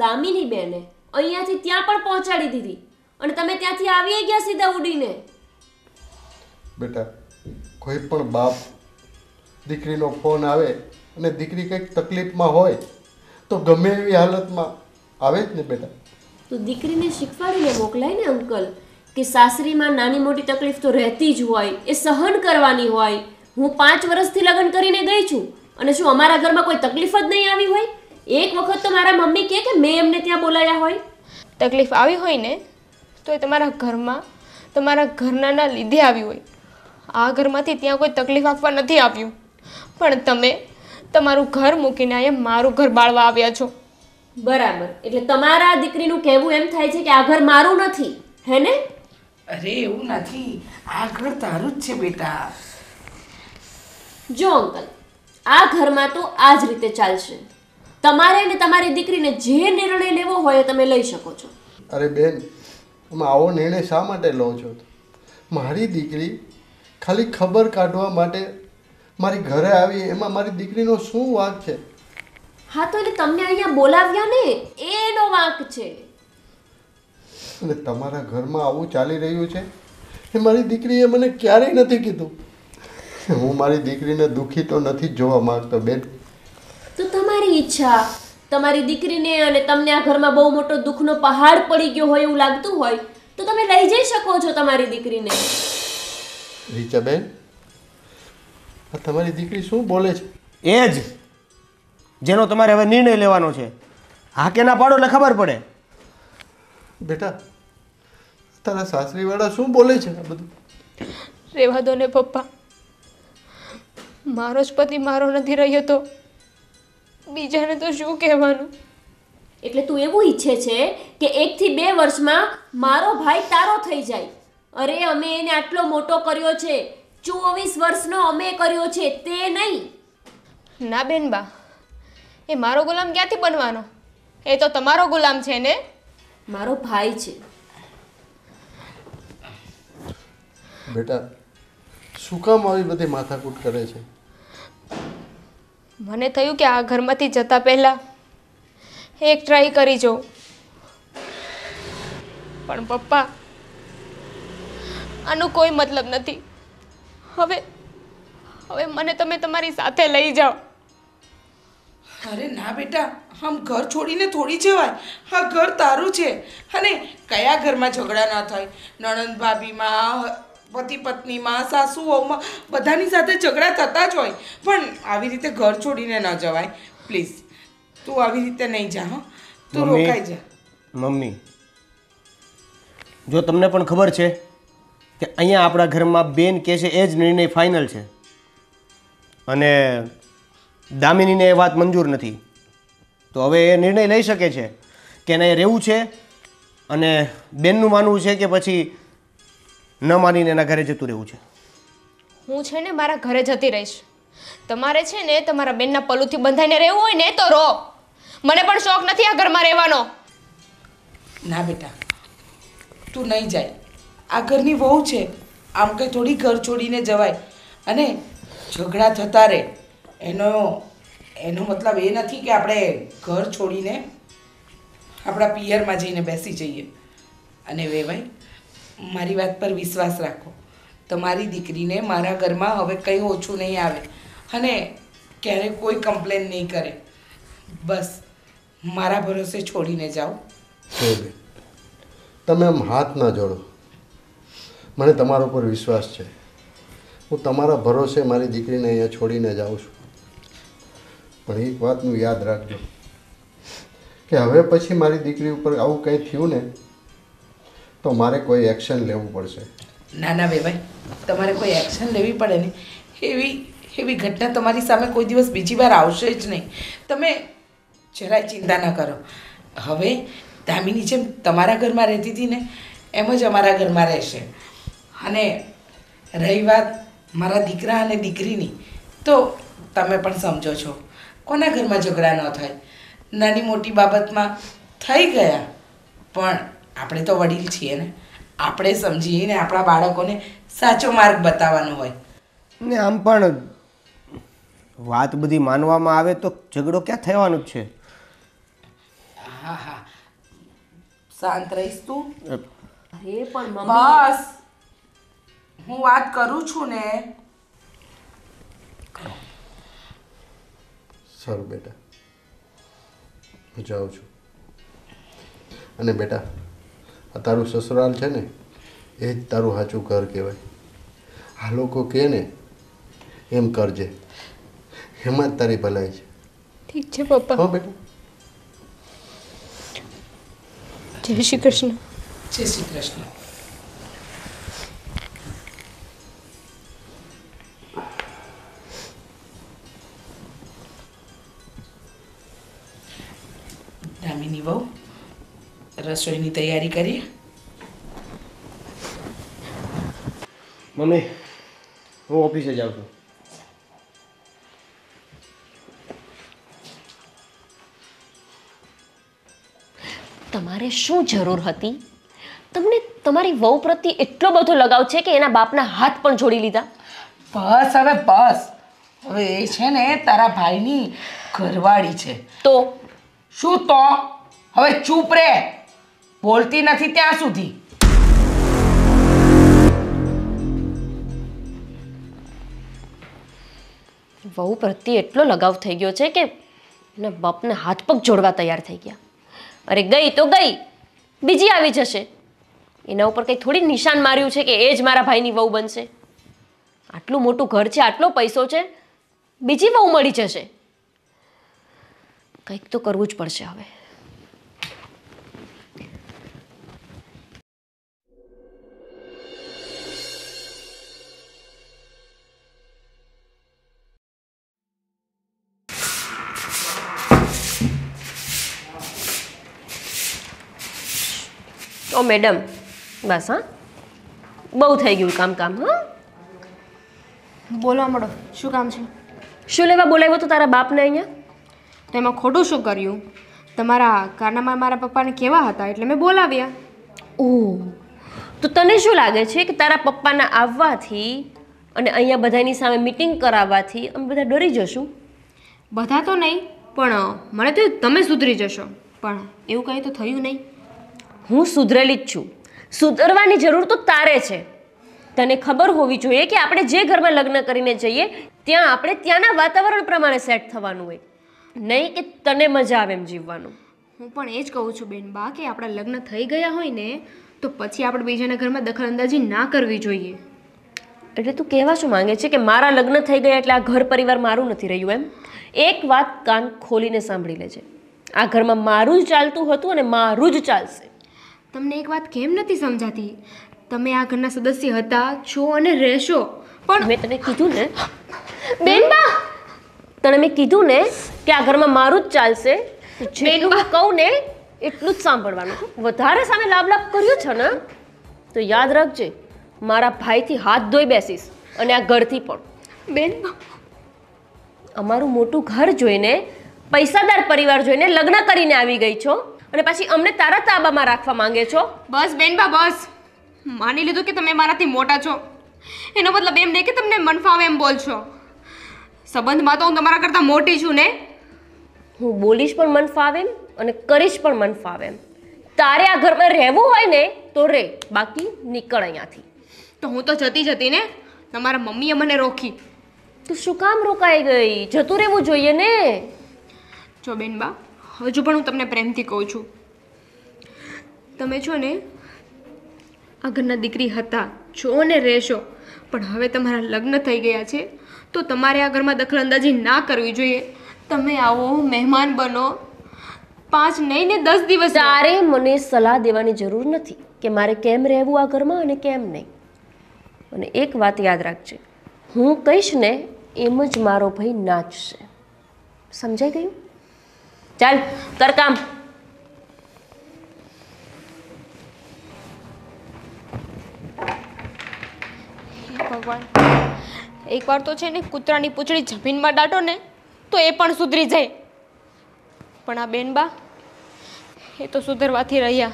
દામિની બેને અહીંયાથી ત્યાં પણ પહોંચાડી દીધી અને તમે ત્યાંથી આવી ગયા સીધા ઉડીને? બેટા કોઈ પણ બાપ દીકરીનો ફોન આવે અને દીકરી કંઈક તકલીફમાં હોય તો ગમે એવી હાલતમાં આવે જ ને બેટા. તો દીકરીને શીખવાડીને મોકલાય ને અંકલ કે સાસરીમાં નાની મોટી તકલીફ તો રહેતી જ હોય એ સહન કરવાની હોય. હું પાંચ વર્ષથી લગ્ન કરીને ગઈ છું અને શું અમારા ઘરમાં કોઈ તકલીફ જ નહીં આવી હોય? એક વખત તો મારા મમ્મી કહે કે મેં એમને ત્યાં બોલાયા હોય. તકલીફ આવી હોય ને તો એ તમારા ઘરમાં તમારા ઘરનાના લીધે આવી હોય. આ ઘરમાંથી ત્યાં કોઈ તકલીફ આપવા નથી આવ્યું. પણ તમે તમારું ઘર મૂકીને અહીંયા મારું ઘર બાળવા આવ્યા છો. બરાબર. એટલે તમારા દીકરીનું કહેવું એમ થાય છે કે આ ઘર મારું નથી. હે ને? અરે એવું નથી. આ ઘર તારું જ છે બેટા. જો અંકલ આ ઘરમાં તો આ જ રીતે ચાલશે. તમારે ને તમારી દીકરીને જે નિર્ણય લેવો હોય એ તમે લઈ શકો છો. અરે બેન તમે આવો નિર્ણય શા માટે લો છો? મારી દીકરી ખાલી ખબર કાઢવા માટે મારી ઘરે આવી એમાં મારી દીકરીનો શું વાંક છે? હા તો એટલે તમને અહીંયા બોલાવ્યા ને એનો વાંક છે. અને તમારા ઘરમાં આવું ચાલી રહ્યું છે? એ મારી દીકરીએ મને ક્યારેય નથી કીધું. હું મારી દીકરીને દુઃખી તો નથી જ જોવા માંગતો બેન. તો તમારી ઈચ્છા તમારી દીકરીને અને તમને આ ઘરમાં બહુ મોટો દુઃખનો પહાડ પડી ગયો હોય એવું લાગતું હોય તો તમે લઈ જઈ શકો છો તમારી દીકરીને. રીચાબેન આ તમારી દીકરી શું બોલે છે? એ જ જેનો તમારે હવે નિર્ણય લેવાનો છે. હા કે ના પાડો એટલે ખબર પડે. બેટા તારા સાસરીવાળા શું બોલે છે આ બધું? રેવા દો ને પપ્પા. મારો જ પતિ મારો નથી રહ્યો તો બીજાને તો શું કહેવાનું? એટલે તું એવું ઈચ્છે છે કે એકથી બે વર્ષમાં મારો ભાઈ તારો થઈ જાય. અરે અમે એને આટલો મોટો કર્યો છે. ચોવીસ વર્ષનો અમે કર્યો છે તે નહીં. ના બેનબા એ મારો ગુલામ ક્યાંથી બનવાનો? એ તો તમારો ગુલામ છે ને? મારો ભાઈ છે. બેટા શું કામ આવી બધી માથાકૂટ કરે છે? મને થયું કે આ ઘરમાંથી જતા પહેલાં એક ટ્રાય કરી જોઉં. પણ પપ્પા, આનો કોઈ મતલબ નથી. હવે હવે મને તમે તમારી સાથે લઈ જાઓ. અરે ના બેટા, આમ ઘર છોડીને થોડી જવાય. હા ઘર તારું છે. અને કયા ઘરમાં ઝઘડા ના થાય? નણંદ ભાભીમાં પતિ પત્નીમાં સાસુ વહુમાં બધાની સાથે ઝઘડા થતા જ હોય. પણ આવી રીતે ઘર છોડીને ન જવાય. પ્લીઝ તું આવી રીતે નહીં જા હા. તું. રોકાઈ જા. મમ્મી જો તમને પણ ખબર છે કે અહીંયા આપણા ઘરમાં બેન કહે છે એ જ નિર્ણય ફાઇનલ છે. અને દામિનીને એ વાત મંજૂર નથી. તો હવે એ નિર્ણય લઈ શકે છે કે એને રહેવું છે અને બેનનું માનવું છે કે પછી ન માનીને એના ઘરે જતું રહેવું છે. હું છે ને મારા ઘરે જતી રહીશ. તમારે છે ને તમારા બેનના પલુથી બંધાઈને રહેવું હોય ને તો રહો. મને પણ શોખ નથી આ ઘરમાં રહેવાનો. ના બેટા તું નહીં જાય. આ ઘરની વહુ છે. આમ કંઈ થોડી ઘર છોડીને જવાય. અને ઝઘડા થતા રહે. એનો એનો મતલબ એ નથી કે આપણે ઘર છોડીને આપણા પિયરમાં જઈને બેસી જઈએ. અને વેવાઈ મારી વાત પર વિશ્વાસ રાખો. તમારી દીકરીને મારા ઘરમાં હવે કંઈ ઓછું નહીં આવે અને ક્યારેય કોઈ કમ્પ્લેન નહીં કરે. બસ, મારા ભરોસે છોડીને જાઓ. તમે આમ હાથ ના જોડો. મને તમારા ઉપર વિશ્વાસ છે. હું તમારા ભરોસે મારી દીકરીને અહીંયા છોડીને જાઉં છું. પણ એક વાતનું યાદ રાખજો કે હવે પછી મારી દીકરી ઉપર આવું કંઈ થયું ને તો મારે કોઈ એક્શન લેવું પડશે? ના ના ભાઈ. તમારે કોઈ એક્શન લેવી પડે ને, એવી એવી ઘટના તમારી સામે કોઈ દિવસ બીજી વાર આવશે જ નહીં. તમે જરાય ચિંતા ન કરો. હવે દામિની જેમ તમારા ઘરમાં રહેતી હતી ને, એમ જ અમારા ઘરમાં રહેશે. અને રહી વાત મારા દીકરા અને દીકરીની, તો તમે પણ સમજો છો. કોના ઘરમાં ઝઘડા ન થાય? નાની મોટી બાબતમાં થઈ ગયા, પણ આપણે તો વડીલ છીએ ને. આપણે સમજીને આપણા બાળકોને સાચો માર્ગ બતાવવાનો હોય. ને આમ પણ વાત બધી માનવામાં આવે તો ઝઘડો ક્યાં થવાનો જ છે? હા હા. શાંત રહીશ તું? અરે પણ બસ. હું વાત કરું છું ને. સારું બેટા. હું જાઉં છું. અને બેટા આ તારું સસુરાલ છે ને એ જ તારું સાચું ઘર કહેવાય. આ લોકો કહે ને એમ કરજે. એમાં જ તારી ભલાઈ છે. ઠીક છે પપ્પા. હા બેટા. જય શ્રી કૃષ્ણ. જય શ્રી કૃષ્ણ. રસોઈની તૈયારી કરીએ? મમ્મી હું ઓફિસે જાઉં છું. તમારે શું જરૂર હતી? તમને તમારી વહુ પ્રત્યે એટલો બધો લગાવ છે કે એના બાપના હાથ પણ જોડી લીધા? બસ હવે બસ. હવે એ છે ને તારા ભાઈની ઘરવાળી છે. તો? શું તો? હવે ચૂપ રે. બોલતી નથી ત્યાં સુધી. વહુ પ્રત્યે એટલો લગાવ થઈ ગયો છે કે એના બાપને હાથ પગ જોડવા તૈયાર થઈ ગયા. અરે ગઈ તો ગઈ, બીજી આવી જશે. એના ઉપર કંઈ થોડી નિશાન માર્યું છે કે એ જ મારા ભાઈની વહુ બનશે. આટલું મોટું ઘર છે, આટલો પૈસો છે, બીજી વહુ મળી જશે. કંઈક તો કરવું જ પડશે હવે. ઓ મેડમ. બસ હા. બહુ થઈ ગયું કામ કામ હા. બોલવા મળો. શું કામ છે? શું લેવા બોલાવ્યો તો તારા બાપને અહીંયા? તો એમાં ખોટું શું કર્યું? તમારા કારનામાં મારા પપ્પાને કેવા હતા? એટલે મેં બોલાવ્યા. ઓહ તો તને શું લાગે છે કે તારા પપ્પાના આવવાથી અને અહીંયા બધાની સામે મિટિંગ કરાવવાથી અમે બધા ડરી જશું? બધા તો નહીં પણ મને તો તમે સુધરી જશો. પણ એવું કંઈ તો થયું નહીં. હું સુધરેલી જ છું. સુધરવાની જરૂર તો તારે છે. તને ખબર હોવી જોઈએ કે આપણે જે ઘરમાં લગ્ન કરીને જઈએ ત્યાં આપણે ત્યાંના વાતાવરણ પ્રમાણે સેટ થવાનું હોય. નહીં કે તને મજા આવે એમ જીવવાનું. હું પણ એ જ કહું છું બેન બા કે આપણા લગ્ન થઈ ગયા હોય ને તો પછી આપણે બીજાના ઘરમાં દખલ અંદાજી ના કરવી જોઈએ. એટલે તું કહેવા શું માંગે છે કે મારા લગ્ન થઈ ગયા એટલે આ ઘર પરિવાર મારું નથી રહ્યું એમ? એક વાત કાન ખોલીને સાંભળી લેજે. આ ઘરમાં મારું જ ચાલતું હતું અને મારું જ ચાલશે. તમને એક વાત કેમ નથી સમજાતી? તમે આ ઘરના સદસ્ય હતા છો અને રહેશો પણ મેં તને કીધું ને બેનબા! તને મેં કીધું ને કે આ ઘરમાં મારું જ ચાલશે જેનું જેટલું કહું ને એટલું જ સાંભળવાનું. વધારે સામે લાભ લાભ કર્યો છે ને તો યાદ રાખજે મારા ભાઈથી હાથ ધોઈ બેસીશ અને આ ઘરથી પણ. બેન અમારું મોટું ઘર જોઈને પૈસાદાર પરિવાર જોઈને લગ્ન કરીને આવી ગઈ છો. અને પછી અમને તારા તાબામાં રાખવા માંગે છો? બસ બેનબા બસ. માની લીધું કે તમે મારાથી મોટા છો. એનો મતલબ એમ નહીં કે તમને મન ફાવે એમ બોલશો સંબંધમાં તો હું તમારા કરતાં મોટી છું ને. હું બોલીશ પણ મન ફાવે એમ અને કરીશ પણ મન ફાવે એમ. તારે આ ઘરમાં રહેવું હોય ને તો રે બાકી નીકળ અહીંયાથી. તો હું તો જતી જતી ને. તમારા મમ્મીએ મને રોકી. તું શું કામ રોકાઈ ગઈ? જતું રહેવું જોઈએ ને. જો બેનબા હજુ પણ હું તમને પ્રેમથી કહું છું. તમે છો ને આ ઘરના દીકરી હતા. છો ને રહેશો. પણ હવે તમારા લગ્ન થઈ ગયા છે. તો તમારે આ ઘરમાં દખલઅંદાજી ના કરવી જોઈએ. તમે આવો, મહેમાન બનો. પાંચ નહીં ને દસ દિવસ. તારે મને સલાહ દેવાની જરૂર નથી કે મારે કેમ રહેવું આ ઘરમાં અને કેમ નહીં. અને એક વાત યાદ રાખજે. હું કહીશ ને, એમ જ મારો ભાઈ નાચશે. સમજાઈ ગયું? ચાલ કર કામ. ભગવાન, એકવાર તો છે ને કૂતરાની પૂંછડી જમીનમાં દાટો ને, તો એ પણ સુધરી જાય. પણ આ બેનબા, એ તો સુધરવાથી રહ્યા.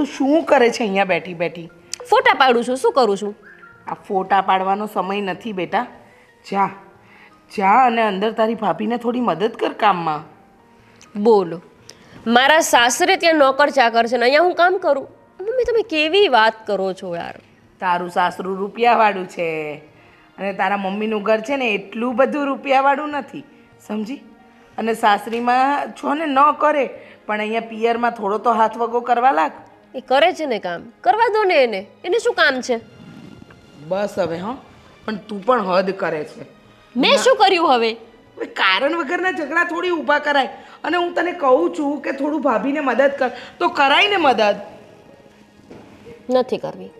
તું શું કરે છે અહીંયા બેઠી બેઠી? ફોટા પાડું છું. શું કરું છું? આ ફોટા પાડવાનો સમય નથી બેટા. જા. જા અને અંદર તારી ભાભીને થોડી મદદ કર કામમાં. બોલો. મારા સાસરે ત્યાં નોકર ચાકર છે ને અહીંયા હું કામ કરું? મમ્મી તમે કેવી વાત કરો છો યાર? તારું સાસરું રૂપિયાવાળું છે. અને તારા મમ્મીનું ઘર છે ને એટલું બધું રૂપિયાવાળું નથી. સમજી? અને સાસરીમાં છો ને ન કરે પણ અહીંયા પિયરમાં થોડો તો હાથ વગો કરવા લાગ. એ કરે છે ને કામ? કરવા દો ને એને. એને શું કામ છે? બસ હવે હં. પણ તું પણ હદ કરે છે. મેં શું કર્યું હવે? હવે કારણ વગરના ઝઘડા થોડી ઊભા કરાય. અને હું તને કહું છું કે થોડું ભાભીને મદદ કર. તો કરાય ને મદદ. નથી કરવી.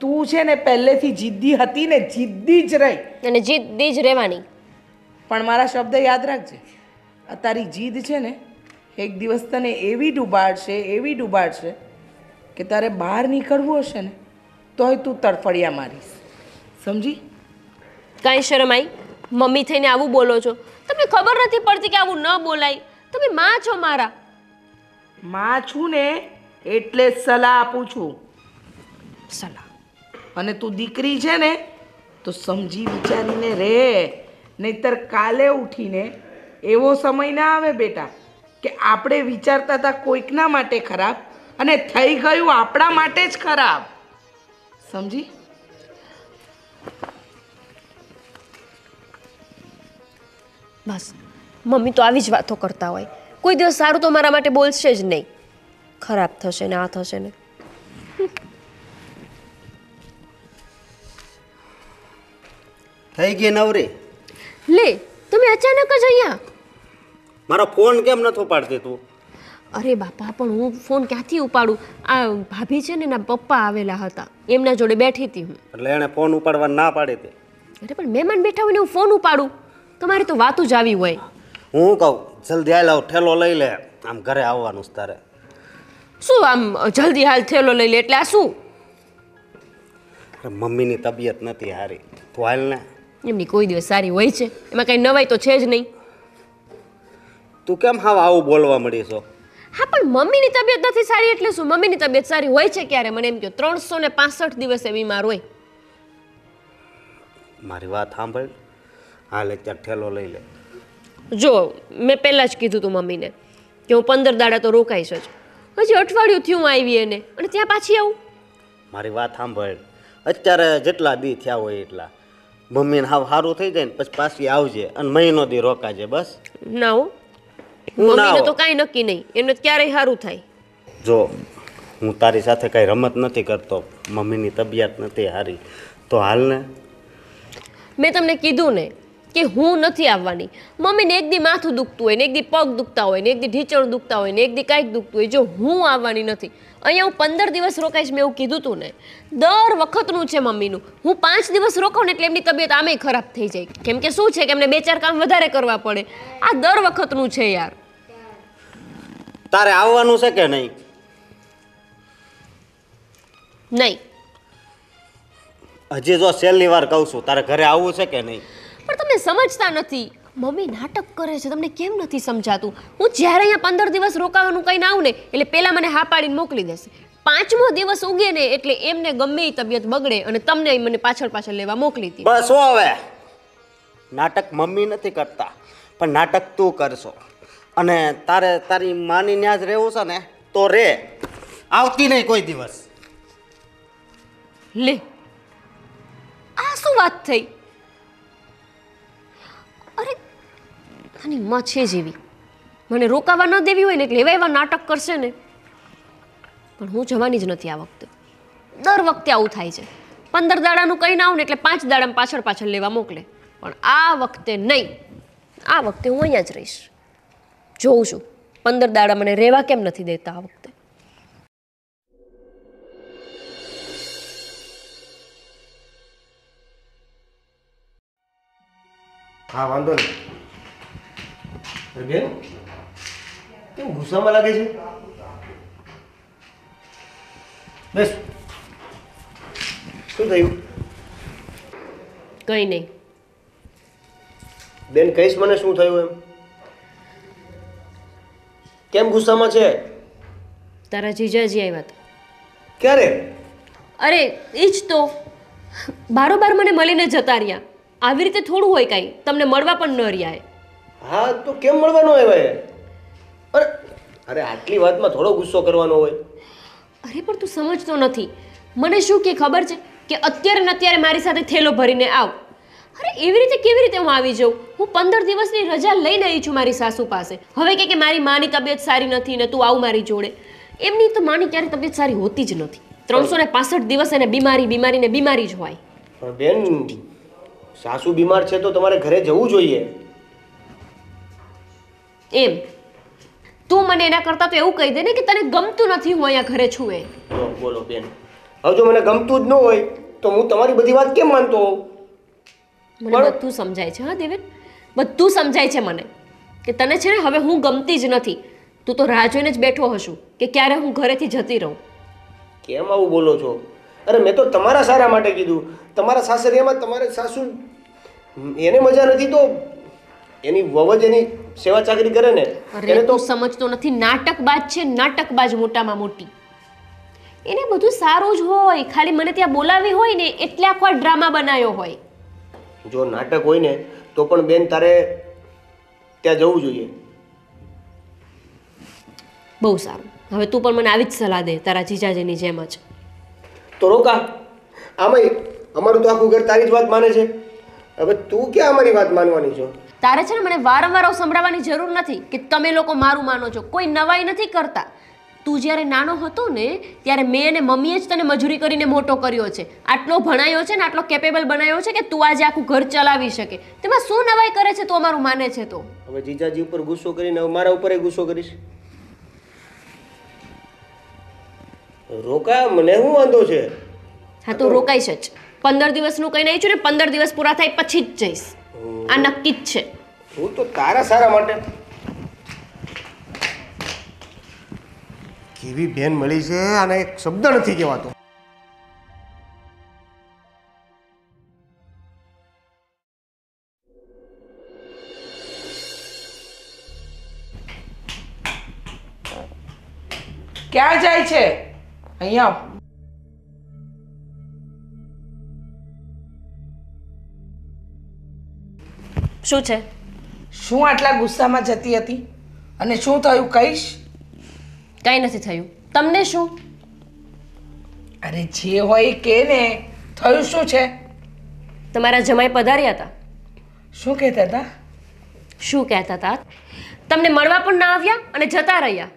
તું છે ને પહેલેથી જિદ્દી હતી ને જિદ્દી જ રહી. અને જીદ્દી જ રહેવાની. પણ મારા શબ્દ યાદ રાખજે. તારી જીદ છે ને એક દિવસ તને એવી ડૂબાડશે એવી ડૂબાડશે કે તારે બહાર નીકળવું હશે ને તોય તું તડફડિયા મારીશ. સમજી? કાંઈ શરમ આવી મમ્મી થઈને આવું બોલો છો? તમને ખબર નથી પડતી કે આવું ન બોલાય. તમે માં છો મારા. માં છું ને એટલે સલાહ આપું છું. સલાહ. અને તું દીકરી છે ને તો સમજી વિચારીને રે. નહીતર કાલે ઉઠીને એવો સમય ના આવે બેટા. કે આપણે વિચારતા હતા કોઈકના માટે ખરાબ અને થઈ ગયું આપણા માટે જ ખરાબ. સમજી? બસ. મમ્મી તો આવી જ વાતો કરતા હોય. કોઈ દિવસ સારું તો મારા માટે બોલશે જ નહીં. ખરાબ થશે ને આ થશે ને. થઈ ગઈ નવરી. લે તમે અચાનક જ અહીંયા. મારો ફોન કેમ નથી ઉપાડતી તું? અરે બાપા પણ હું ફોન ક્યાંથી ઉપાડું? આ ભાભી છે ને એના પપ્પા આવેલા હતા. એમના જોડે બેઠી હતી હું. એટલે એણે ફોન ઉપાડવા ના પાડી હતી? અરે પણ મહેમાન બેઠા હોય ને હું ફોન ઉપાડું. તમારી તો વાતું જ આવી હોય. હું કહું જલ્દી હાલ આવ ઠેલો લઈ લે. આમ ઘરે આવવાનું છે તારે. શું આમ જલ્દી હાલ થેલો લઈ લે? એટલે આ શું? મમ્મીની તબિયત નથી સારી. તો હાલ ને. એમની કોઈ દિવસ સારી હોય છે. એમાં કંઈ નવાઈ તો છે જ નહીં. તું કેમ હાવ આવું બોલવા મળી છો હા પણ મમ્મીની તબિયત નથી સારી એટલે શું? મમ્મીની તબિયત સારી હોય છે ક્યારે? મને એમ કહો ત્રણસો ને પાસઠ દિવસે બીમાર હોય. મારી વાત સાંભળ. હાલ અત્યારે ઠેલો લઈ લે. જો મેં પહેલાં જ કીધું તું મમ્મીને કે હું પંદર દાડા તો રોકાઈશ જ. હજી અઠવાડિયું થયું આવી એને. અને ત્યાં પાછી આવું. મારી વાત સાંભળ. અત્યારે જેટલા દી થયા હોય એટલા. મમ્મીને હાવ સારું થઈ જાય ને પછી પાછી આવજે અને મહિનો દી રોકાજે બસ. ના હો. મમ્મીને તો કાંઈ નક્કી નહીં. એમને તો ક્યારેય સારું થાય. જો હું તારી સાથે કાંઈ રમત નથી કરતો મમ્મીની તબિયત નથી સારી તો હાલ ને? મેં તમને કીધું ને કે હું નથી આવવાની. મમ્મીને એક દી માથું દુખતું હોય ને એક દી પગ દુખતા હોય ને એક દી ઢીચણ દુખતા હોય ને એક દી કાંઈક દુખતું હોય. જો હું આવવાની નથી. અહીંયા હું પંદર દિવસ રોકાઈશ મેં એવું કીધું તું ને. દર વખતનું છે મમ્મીનું. હું પાંચ દિવસ રોકાઉં ને એટલે એમની તબિયત આમે ખરાબ થઈ જાય. કેમ કે શું છે કે એમને બે ચાર કામ વધારે કરવા પડે. આ દર વખતનું છે યાર. તારે આવવાનું છે કે નહીં? નહીં. હજી જો છેલ્લી વાર કહું છું તારે ઘરે આવવું છે કે નહીં? પણ તમે સમજતા નથી. મમ્મી નાટક કરે છે તમને કેમ નથી સમજાતું? હું જ્યારે અહીંયા પંદર દિવસ રોકાવાનું કહીને આવું ને એટલે પહેલાં મને હા પાડીને મોકલી દેશે. પાંચમો દિવસ ઉગે ને એટલે એમને ગમે એ તબિયત બગડે અને તમને મને પાછળ પાછળ લેવા મોકલી હતી બસ હવે? નાટક મમ્મી નથી કરતા પણ નાટક તું કરશો. અને તારે તારી માની ન્યાજ રહેવું છે ને તો રે. આવતી નહીં કોઈ દિવસ. લે. આ શું વાત થઈ? આની માં છે જેવી. મને રોકાવા ન દેવી હોય ને એટલે એવા એવા નાટક કરશે ને. પણ હું જવાની જ નથી આ વખતે. દર વખતે આવું થાય છે. પંદર દાડાનું કંઈ ના આવું ને એટલે પાંચ દાડામાં પાછળ પાછળ લેવા મોકલે. પણ આ વખતે નહીં. આ વખતે હું અહીંયા જ રહીશ. જોઉં છું. પંદર દાડા મને રહેવા કેમ નથી દેતા આ વખતે? હા, વાંધો નહીં. બેન કેમ ગુસ્સામાં લાગે છે? બસ. શું થયું? કંઈ નહીં. બેન કહીશ મને શું થયું એમ? કેમ ગુસ્સામાં છે? તારા જીજાજી આવ્યા હતા. ક્યારે? અરે એ જ તો. બારોબાર મને મળીને જતા રહ્યા. આવી રીતે થોડું હોય કાંઈ. તમને મળવા પણ ન રહ્યા હા તો કેમ મળવાનો આવ્યા? અરે અરે આટલી વાતમાં થોડો ગુસ્સો કરવાનો હોય. અરે પણ તું સમજતો નથી. મને શું કે ખબર છે કે અત્યારે ને અત્યારે મારી સાથે થેલો ભરીને આવ. અરે એવી રીતે કેવી રીતે હું આવી જાઉં? હું પંદર દિવસની રજા લઈને આવી છું મારી સાસુ પાસે. હવે કે કે મારી માની તબિયત સારી નથી ને તું આવ મારી જોડે. એમની તો માની ક્યારે તબિયત સારી હોતી જ નથી. ત્રણસો ને પાસઠ દિવસ એને બીમારી બીમારી ને બીમારી જ હોય. પણ બેન સાસુ બીમાર છે તો તમારે ઘરે જવું જોઈએ. એમ. તું મને એના કરતાં તો એવું કહી દે ને કે તને ગમતું નથી હું અહીંયા ઘરે છું એ. બોલો બેન. હવે જો મને ગમતું જ ન હોય તો હું તમારી બધી વાત કેમ માનતો મને બધું સમજાય છે હા દેવેન? બધું સમજાય છે મને કે તને છે ને હવે હું ગમતી જ નથી. તું તો રાહ જોઈને જ બેઠો હશું કે ક્યારે હું ઘરેથી જતી રહું. કેમ આવું બોલો છો? અરે મેં તો તમારા સારા માટે કીધું. તમારા સાસરિયામાં તમારે સાસુ એને મજા નથી તો એની વવજ એની સેવા ચાકરી કરે ને એને તો સમજતો નથી. નાટકબાજ છે નાટકબાજ મોટામાં મોટી. એને બધું સારું જ હોય. ખાલી મને ત્યાં બોલાવી હોય ને એટલે આખો ડ્રામા બનાવ્યો હોય. જો નાટક હોય ને તો પણ બેન તારે ત્યાં જવું જોઈએ. બહુ સારું. હવે તું પણ મને આવી જ સલાહ દે તારા જીજાજીની જેમ જ. તો રોકા. આમાં અમારું તો આખું ઘર તારી જ વાત માને છે. હવે તું ક્યાં અમારી વાત માનવાની છો? તારે છે ને મને વારંવાર આવું સંભળાવવાની જરૂર નથી કે તમે લોકો મારું માનો છો. કોઈ નવાઈ નથી કરતા. તું જ્યારે નાનો હતો ને ત્યારે મેં અને મમ્મીએ જ તને મજૂરી કરીને મોટો કર્યો છે. આટલો ભણાયો છે ને આટલો કેપેબલ બનાવ્યો છે કે તું આજે આખું ઘર ચલાવી શકે. તેમાં શું નવાઈ કરે છે તું અમારું માને છે તો? હવે જીજાજી ઉપર ગુસ્સો કરીને હવે મારા ઉપર ગુસ્સો કરીશ. રોકા મને શું વાંધો છે? હા તો રોકાઈશ જ. પંદર દિવસનું કંઈ નહીં છું ને પંદર દિવસ પૂરા થાય પછી જ જઈશ. આ નક્કી જ છે. હું તો તારા સારા માટે. કેવી બેન મળી છે? અને એક શબ્દ નથી કહેવાતો. ક્યાં જાય છે? અહીંયા શું છે? શું આટલા ગુસ્સામાં જતી હતી? અને શું થયું કહીશ? કાંઈ નથી થયું. તમને શું? અરે જે હોય કે ને. થયું શું છે? તમારા જમાઈ પધાર્યા હતા. શું કહેતા હતા? શું કહેતા હતા? તમને મળવા પણ ના આવ્યા અને જતા રહ્યા.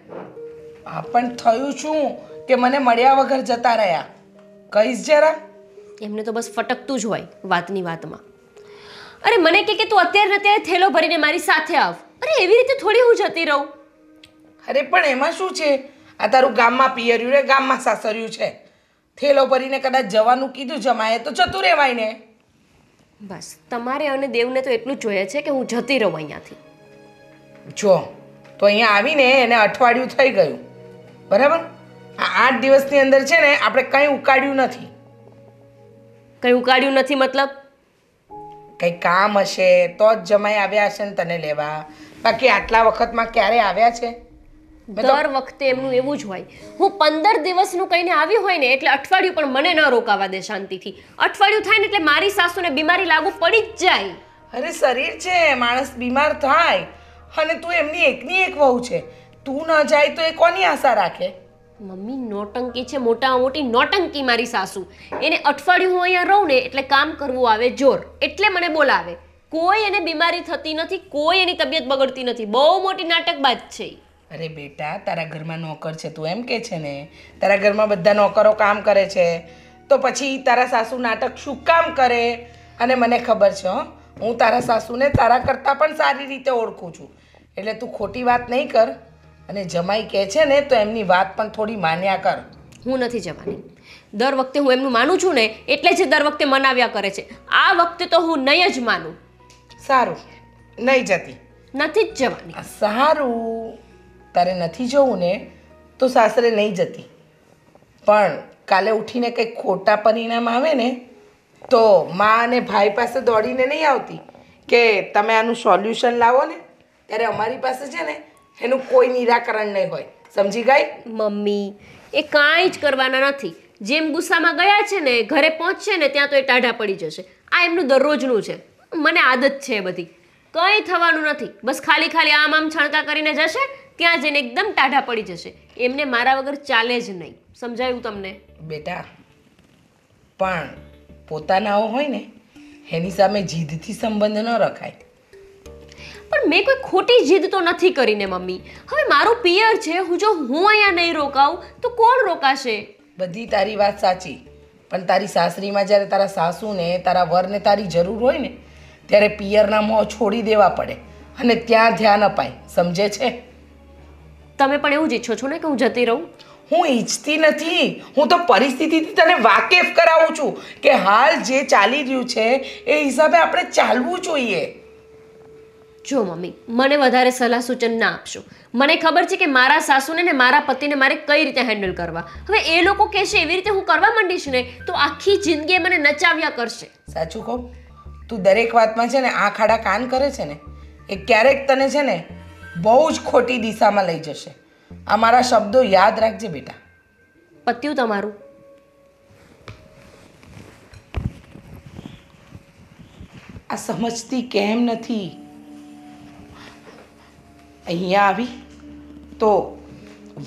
આ પણ થયું શું કે મને મળ્યા વગર જતા રહ્યા? કહીશ જરા. એમને તો બસ ફટકતું જ હોય વાતની વાતમાં. અરે મને કે કે તું અત્યારે અત્યારે થેલો ભરીને મારી સાથે આવ. અરે એવી રીતે થોડી હું જતી રહું. અરે પણ એમાં શું છે? આ તારું ગામમાં પિયર્યું ને ગામમાં સાસર્યું છે. થેલો ભરીને કદાચ જવાનું કીધું જમાય તો જતું રહેવાય ને. બસ તમારે અને દેવને તો એટલું જ જોઈએ છે કે હું જતી રહું અહીંયાથી. જો તો અહીંયા આવીને એને અઠવાડિયું થઈ ગયું. બરાબર? આ આઠ દિવસની અંદર છે ને આપણે કંઈ ઉકાળ્યું નથી. કંઈ ઉકાળ્યું નથી મતલબ? કંઈ કામ હશે તો જ જમાઈ આવ્યા હશે ને તને લેવા? બાકી આટલા વખતમાં ક્યારે આવ્યા છે? દર વખતે એમનું એવું જ હોય. હું પંદર દિવસનું કહીને આવી હોય ને એટલે અઠવાડિયું પણ મને ન રોકાવા દે શાંતિથી. અઠવાડિયું થાય ને એટલે મારી સાસુને બીમારી લાગુ પડી જ જાય. અરે શરીર છે માણસ બીમાર થાય. અને તું એમની એકની એક વહુ છે. તું ન જાય તો એ કોની આશા રાખે? મમ્મી, નોટંકી છે, મોટામાં મોટી નોટંકી મારી સાસુ. એને અઠવાડિયું હું અહીંયા રહું ને એટલે કામ કરવું આવે જોર. એટલે મને બોલાવે. કોઈ એને બીમારી થતી નથી, કોઈ એની તબિયત બગડતી નથી. બહુ મોટી નાટકબાજ છે અરે બેટા, તારા ઘરમાં નોકર છે, તું એમ કે છે ને? તારા ઘરમાં બધા નોકરો કામ કરે છે. તો પછી તારા સાસુ નાટક શું કામ કરે? અને મને ખબર છે હો તારા સાસુને તારા કરતાં પણ સારી રીતે ઓળખું છું. એટલે તું ખોટી વાત નહીં કર. અને જમાઈ કહે છે ને તો એમની વાત પણ થોડી માન્યા કર. હું નથી જવાની. દર વખતે હું એમનું માનું છું ને એટલે જ દર વખતે મનાવ્યા કરે છે. આ વખતે તો હું નહીં જ માનું. સારું નહીં જતી. નથી જ જવાની. સારું તારે નથી જવું ને તો સાસરે નહીં જતી. પણ કાલે ઉઠીને કંઈક ખોટા પરિણામ આવે ને તો મા અને ભાઈ પાસે દોડીને નહીં આવતી. કે તમે આનું સોલ્યુશન લાવો ને ત્યારે અમારી પાસે છે ને એનું કોઈ નિરાકરણ નહીં હોય. સમજી ગઈ? મમ્મી એ કાંઈ જ કરવાના નથી. જેમ ગુસ્સામાં ગયા છે ને ઘરે પહોંચશે ને ત્યાં તો એ ટાઢા પડી જશે. આ એમનું દરરોજનું છે. મને આદત છે બધી. કંઈ થવાનું નથી. બસ ખાલી ખાલી આમ આમ છણકા કરીને જશે ત્યાં જઈને એકદમ ટાઢા પડી જશે. એમને મારા વગર ચાલે જ નહીં. સમજાયું તમને? બેટા પણ પોતાનાઓ હોય ને એની સામે જીદથી સંબંધ ન રખાય. પણ મેં કોઈ ખોટી જીદ તો નથી કરીને મમ્મી. હવે મારું પિયર છે હું જો હું અહીંયા નહીં રોકાઉં તો કોણ રોકાશે? બધી તારી વાત સાચી. પણ તારી સાસરીમાં જ્યારે તારા સાસુને તારા વરને તારી જરૂર હોય ને ત્યારે પિયરના મોં છોડી દેવા પડે અને ત્યાં ધ્યાન અપાય. સમજે છે? તમે પણ એવું જ ઈચ્છો છો ને કે હું જતી રહું? હું ઈચ્છતી નથી. હું તો પરિસ્થિતિથી તને વાકેફ કરાવું છું કે હાલ જે ચાલી રહ્યું છે એ હિસાબે આપણે ચાલવું જોઈએ. જો મમ્મી મને વધારે સલાહ સૂચન ના આપશો. મને ખબર છે કે મારા સાસુને ને મારા પતિને મારે કઈ રીતે હેન્ડલ કરવા. હવે એ લોકો કહેશે એવી રીતે હું કરવા માંડીશ ને તો આખી જિંદગી મને નચાવ્યા કરશે. સાચું કહું? તું દરેક વાતમાં છે ને આ ખાડા કાન કરે છે ને એ ક્યારેક તને છે ને બહુ જ ખોટી દિશામાં લઈ જશે. આ મારા શબ્દો યાદ રાખજે બેટા. પત્યું તમારું. આ સમજતી કેમ નથી? અહીંયા આવી તો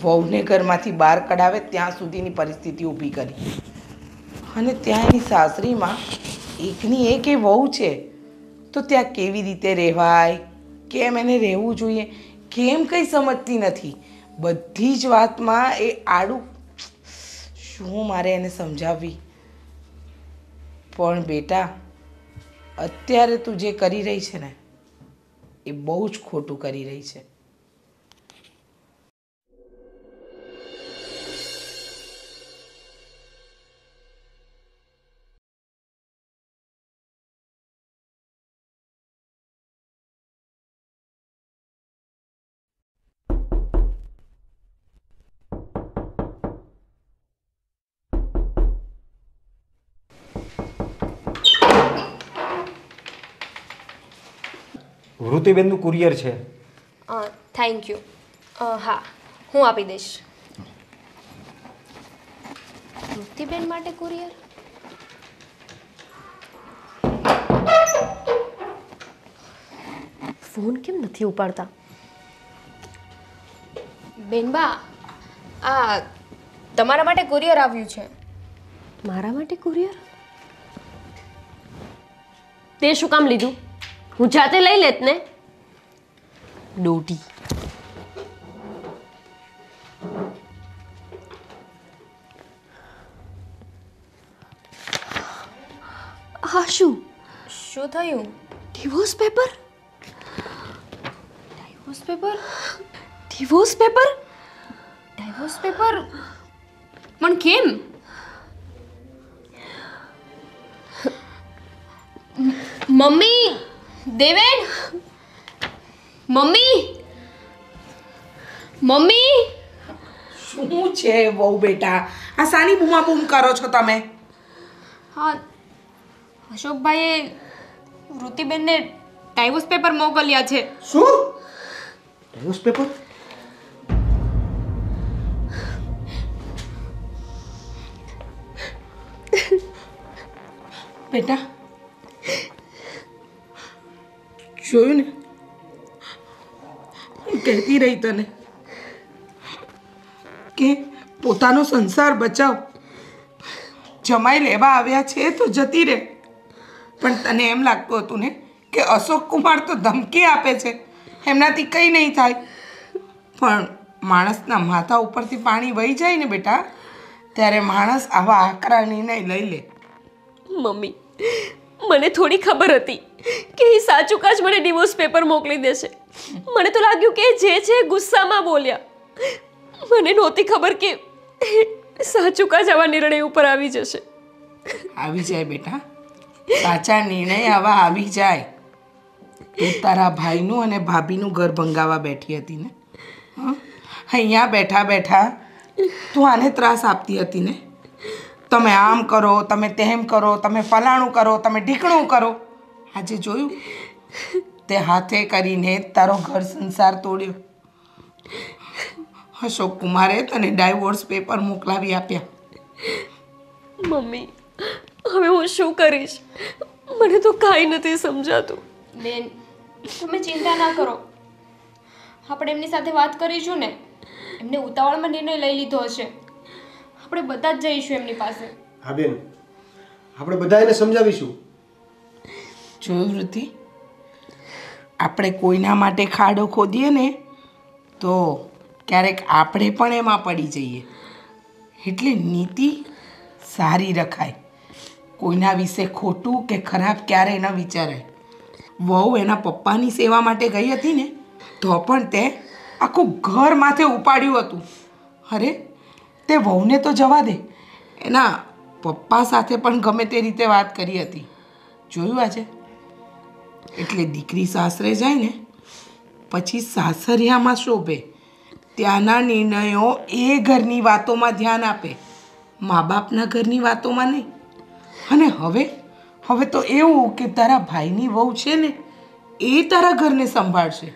વહુને ઘરમાંથી બહાર કઢાવે ત્યાં સુધીની પરિસ્થિતિ ઊભી કરી. અને ત્યાં એની સાસરીમાં એકની એક એ વહુ છે, તો ત્યાં કેવી રીતે રહેવાય, કેમ એને રહેવું જોઈએ, કેમ કંઈ સમજતી નથી. બધી જ વાતમાં એ આડું, શું મારે એને સમજાવવી? પણ બેટા, અત્યારે તું જે કરી રહી છે ને, એ બહુ જ ખોટું કરી રહી છે. વૃત્તિબેનનું કુરિયર છે. થેન્ક યુ હા હું આપી દઈશ. વૃતિબેન માટે કુરિયર? ફોન કેમ નથી ઉપાડતા? બેનબા આ તમારા માટે કુરિયર આવ્યું છે. મારા માટે કુરિયર? તે શું કામ લીધું? હું જાતે લઈ લેત ને? ડોટી. હા શું? શું થયું? Divorce paper divorce paper divorce paper divorce paper પણ કેમ? મમ્મી! દેવેન? મમ્મી? મમ્મી? શું છે બહુ બેટા? આ સાની બૂમા બૂમ કરો છો તમે? હા અશોકભાઈએ વૃત્તિબેનને ડાયવોર્સ પેપર મોકલ્યા છે. શું? ન્યૂઝપેપર બેટા જોયું ને? હું કહેતી રહી તને કે પોતાનો સંસાર બચાવ. જમાઈ લેવા આવ્યા છે તો જતી રહે. પણ તને એમ લાગતું હતું ને કે અશોક કુમાર તો ધમકી આપે છે. એમનાથી કંઈ નહીં થાય. પણ માણસના માથા ઉપરથી પાણી વહી જાય ને બેટા, ત્યારે માણસ આવા આકરા નિર્ણય લઈ લે. મમ્મી, મને થોડી ખબર હતી. કે એ સાચું કાચ મને ડિવોર્સ પેપર મોકલી દેશે. મને તો લાગ્યું કે જે છે ગુસ્સામાં બોલ્યા. મને નહોતી ખબર કે સાચું કાચ આવા નિર્ણય ઉપર આવી જશે. આવી જાય બેટા. સાચા નિર્ણય આવા આવી જાય. તું તારા ભાઈનું અને ભાભીનું ઘર ભંગાવા બેઠી હતી ને? અહીંયા બેઠા બેઠા તું આને ત્રાસ આપતી હતી ને? તમે આમ કરો, તમે તેમ કરો, તમે ફલાણું કરો, તમે ઢીકણું કરો. આજે જોયું? તે હાથે કરીને તારો ઘર સંસાર તોડ્યો. અશોક કુમારે તને ડાયવોર્સ પેપર મોકલાવી આપ્યા. મમ્મી હવે હું શું કરીશ? મને તો કાંઈ નથી સમજાતું. બેન તમે ચિંતા ના કરો. આપણે એમની સાથે વાત કરીશું ને એમને ઉતાવળમાં નિર્ણય લઈ લીધો હશે. આપણે બધા જ જઈશું એમની પાસે. હા બેન આપણે બધા એને સમજાવીશું. જોયું વૃત્તિ આપણે કોઈના માટે ખાડો ખોદીએ ને, તો ક્યારેક આપણે પણ એમાં પડી જઈએ. એટલે નીતિ સારી રખાય. કોઈના વિશે ખોટું કે ખરાબ ક્યારેય ન વિચારાય વહુ એના પપ્પાની સેવા માટે ગઈ હતી ને, તો પણ તે આખું ઘર માથે ઉપાડ્યું હતું. અરે, તે વહુને તો જવા દે. એના પપ્પા સાથે પણ ગમે તે રીતે વાત કરી હતી. જોયું આજે? એટલે દીકરી સાસરે જાય ને, પછી સાસરિયામાં શોભે. ત્યાંના નિર્ણયો એ ઘરની વાતોમાં ધ્યાન આપે. મા બાપના ઘરની વાતોમાં નહીં. અને હવે હવે તો એવું કે તારા ભાઈની વહુ છે ને, એ તારા ઘરને સંભાળશે.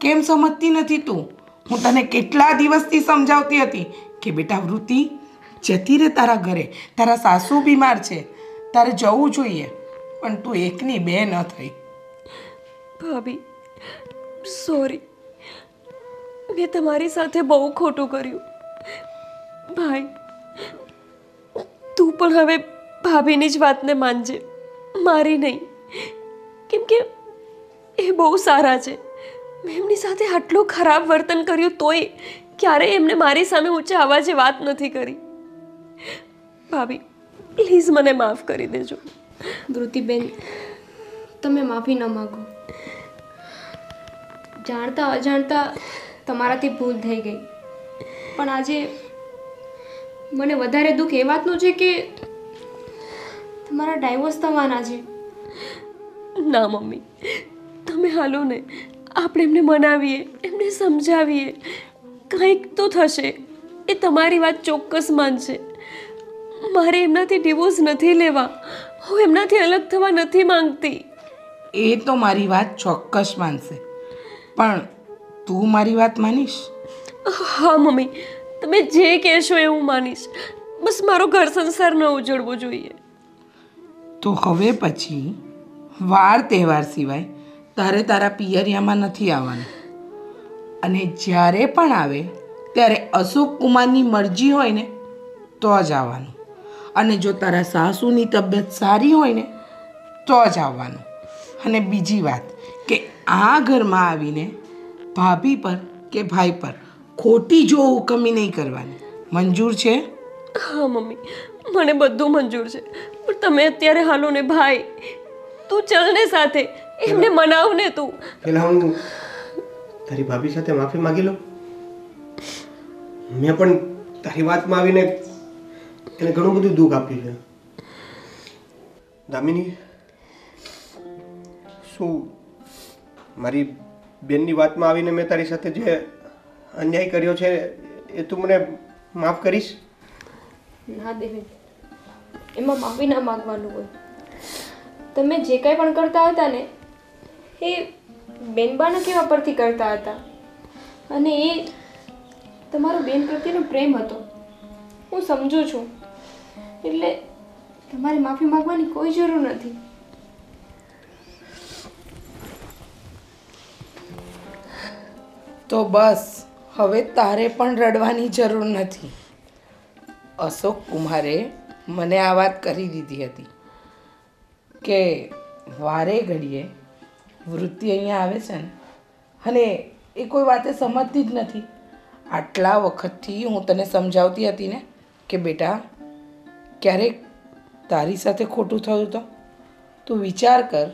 કેમ સમજતી નથી તું? હું તને કેટલા દિવસથી સમજાવતી હતી કે બેટા વૃત્તિ જતી રહે તારા ઘરે. તારા સાસુ બીમાર છે. તારે જવું જોઈએ. પણ તું એકની બે ન થઈ. ભાભી સોરી મેં તમારી સાથે બહુ ખોટું કર્યું. ભાઈ, તું પણ હવે ભાભીની જ વાતને માનજે. મારી નહીં. કેમ કે એ બહુ સારા છે. મેં એમની સાથે આટલું ખરાબ વર્તન કર્યું તોય ક્યારેય એમને મારી સામે ઊંચા અવાજે વાત નથી કરી. ભાભી પ્લીઝ મને માફ કરી દેજો. ધ્રુતિબેન તમે માફી ન માગો. જાણતા અજાણતા તમારાથી ભૂલ થઈ ગઈ. પણ આજે મને વધારે દુઃખ એ વાતનું છે કે તમારા ડાયવોર્સ થવાના છે. ના, મમ્મી. તમે હાલો ને. આપણે એમને મનાવીએ, એમને સમજાવીએ. કંઈક તો થશે. એ તમારી વાત ચોક્કસ માનશે. મારે એમનાથી ડિવોર્સ નથી લેવા. હું એમનાથી અલગ થવા નથી માંગતી. એ તો મારી વાત ચોક્કસ માનશે. પણ તું મારી વાત માનીશ? હા મમ્મી. તમે જે કહેશો એ હું માનીશ. બસ મારો ઘર સંસાર ન ઉજળવો જોઈએ. તો હવે પછી વાર તહેવાર સિવાય તારે તારા પિયરિયામાં નથી આવવાનું. અને જ્યારે પણ આવે ત્યારે અશોક કુમારની મરજી હોય ને તો જ આવવાનું. અને જો તારા સાસુની તબિયત સારી હોય ને તો જ આવવાનું. અને બીજી વાત કે આ ઘરમાં આવીને ભાભી પર કે ભાઈ પર ખોટી જો હુકમી નહીં કરવાની. મંજૂર છે? હા મમ્મી. મને બધું મંજૂર છે. પણ તમે અત્યારે હાલો ને ભાઈ. તું ચલને સાથે. એમને મનાવ ને તું. પહેલાં હું તારી ભાભી સાથે માફી માગી લઉં? મેં પણ તારી વાતમાં આવીને એને ઘણું બધું દુઃખ આપ્યું છે. દામિની? શું મારી બેનની વાતમાં આવીને મેં તારી સાથે જે અન્યાય કર્યો છે એ તું મને માફ કરીશ? ના દેવી. એમાં માફી ના માગવાનું હોય. તમે જે કંઈ પણ કરતા હતા ને, એ બેનબાના કેવા પરથી કરતા હતા? અને એ તમારો બેન પ્રત્યેનો પ્રેમ હતો. હું સમજુ છું. એટલે તમારે માફી માંગવાની કોઈ જરૂર નથી. તો બસ, હવે તારે પણ રડવાની જરૂર નથી. અશોક કુમારે મને આ વાત કરી દીધી હતી કે વારે ઘડીએ વૃત્તિ અહીંયા આવે છે ને, અને એ કોઈ વાતે સમજતી જ નથી. આટલા વખતથી હું તને સમજાવતી હતી ને કે બેટા, ક્યારેક તારી સાથે ખોટું થયું તો? તું વિચાર કર,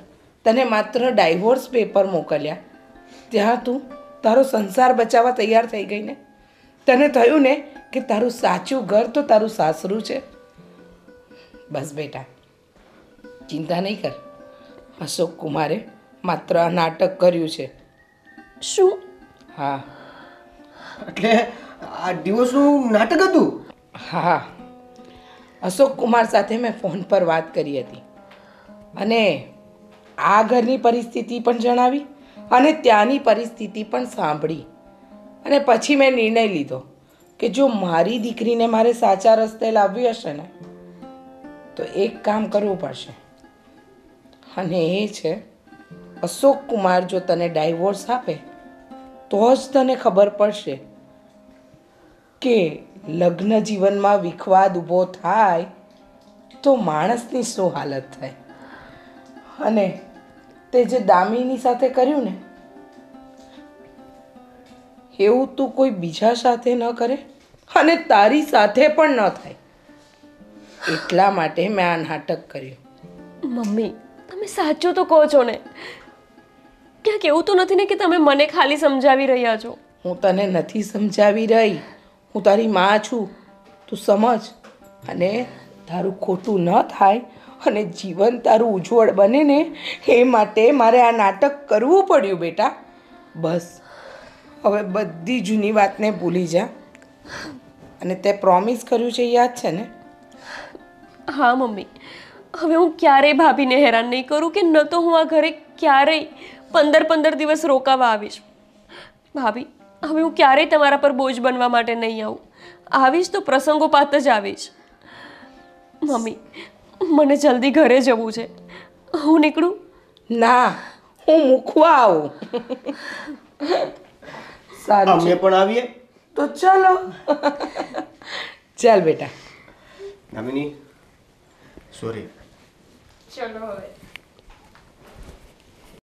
તને માત્ર ડાયવોર્સ પેપર મોકલ્યા, ત્યાં તું તારો સંસાર બચાવવા તૈયાર થઈ ગઈ ને? તને થયું ને કે તારું સાચું ઘર તો તારું સાસરું છે? બસ બેટા ચિંતા નહીં કર. અશોક કુમારે માત્ર આ નાટક કર્યું છે. શું? હા. એટલે આ દિવસનું નાટક હતું? હા. અશોક કુમાર સાથે મેં ફોન પર વાત કરી હતી. અને આ ઘરની પરિસ્થિતિ પણ જણાવી. અને ત્યાંની પરિસ્થિતિ પણ સાંભળી. અને પછી મેં નિર્ણય લીધો કે જો મારી દીકરીને મારે સાચા રસ્તે લાવવી હશે ને, તો એક કામ કરવું પડશે. અને એ છે, અશોક કુમાર જો તને ડાયવોર્સ આપે, તો જ તને ખબર પડશે કે લગ્ન જીવનમાં વિખવાદ ઊભો થાય તો માણસની શું હાલત થાય. અને તે જે દામિની સાથે કર્યું ને એવું તું કોઈ બીજા સાથે ન કરે? અને તારી સાથે પણ ન થાય. એટલા માટે મેં આ નાટક કર્યું. મમ્મી તમે સાચું તો કહો છો ને. ક્યાંક એવું તો નથી ને કે તમે મને ખાલી સમજાવી રહ્યા છો. હું તને નથી સમજાવી રહી. હું તારી માં છું. તું સમજ. અને તારું ખોટું ન થાય અને જીવન તારું ઉજ્જવળ બને ને, એ માટે મારે આ નાટક કરવું પડ્યું બેટા. બસ. હવે બધી જૂની વાતને ભૂલી જા. અને તે પ્રોમિસ કર્યું છે યાદ છે ને? હા, મમ્મી. હવે હું ક્યારેય ભાભીને હેરાન નહીં કરું કે ન તો હું આ ઘરે ક્યારેય પંદર પંદર દિવસ રોકાવા આવીશ. ભાભી, હવે હું ક્યારેય તમારા પર બોજ બનવા માટે નહીં આવું. આવીશ તો પ્રસંગોપાત જ આવીશ. મમ્મી મને જલ્દી ઘરે જવું છે. હું નીકળું? ના હું મૂકવા આવું. સારું અમે છે. પણ આવીએ. તો ચલો. ચાલ બેટા. દામિની સોરી ચલો હવે.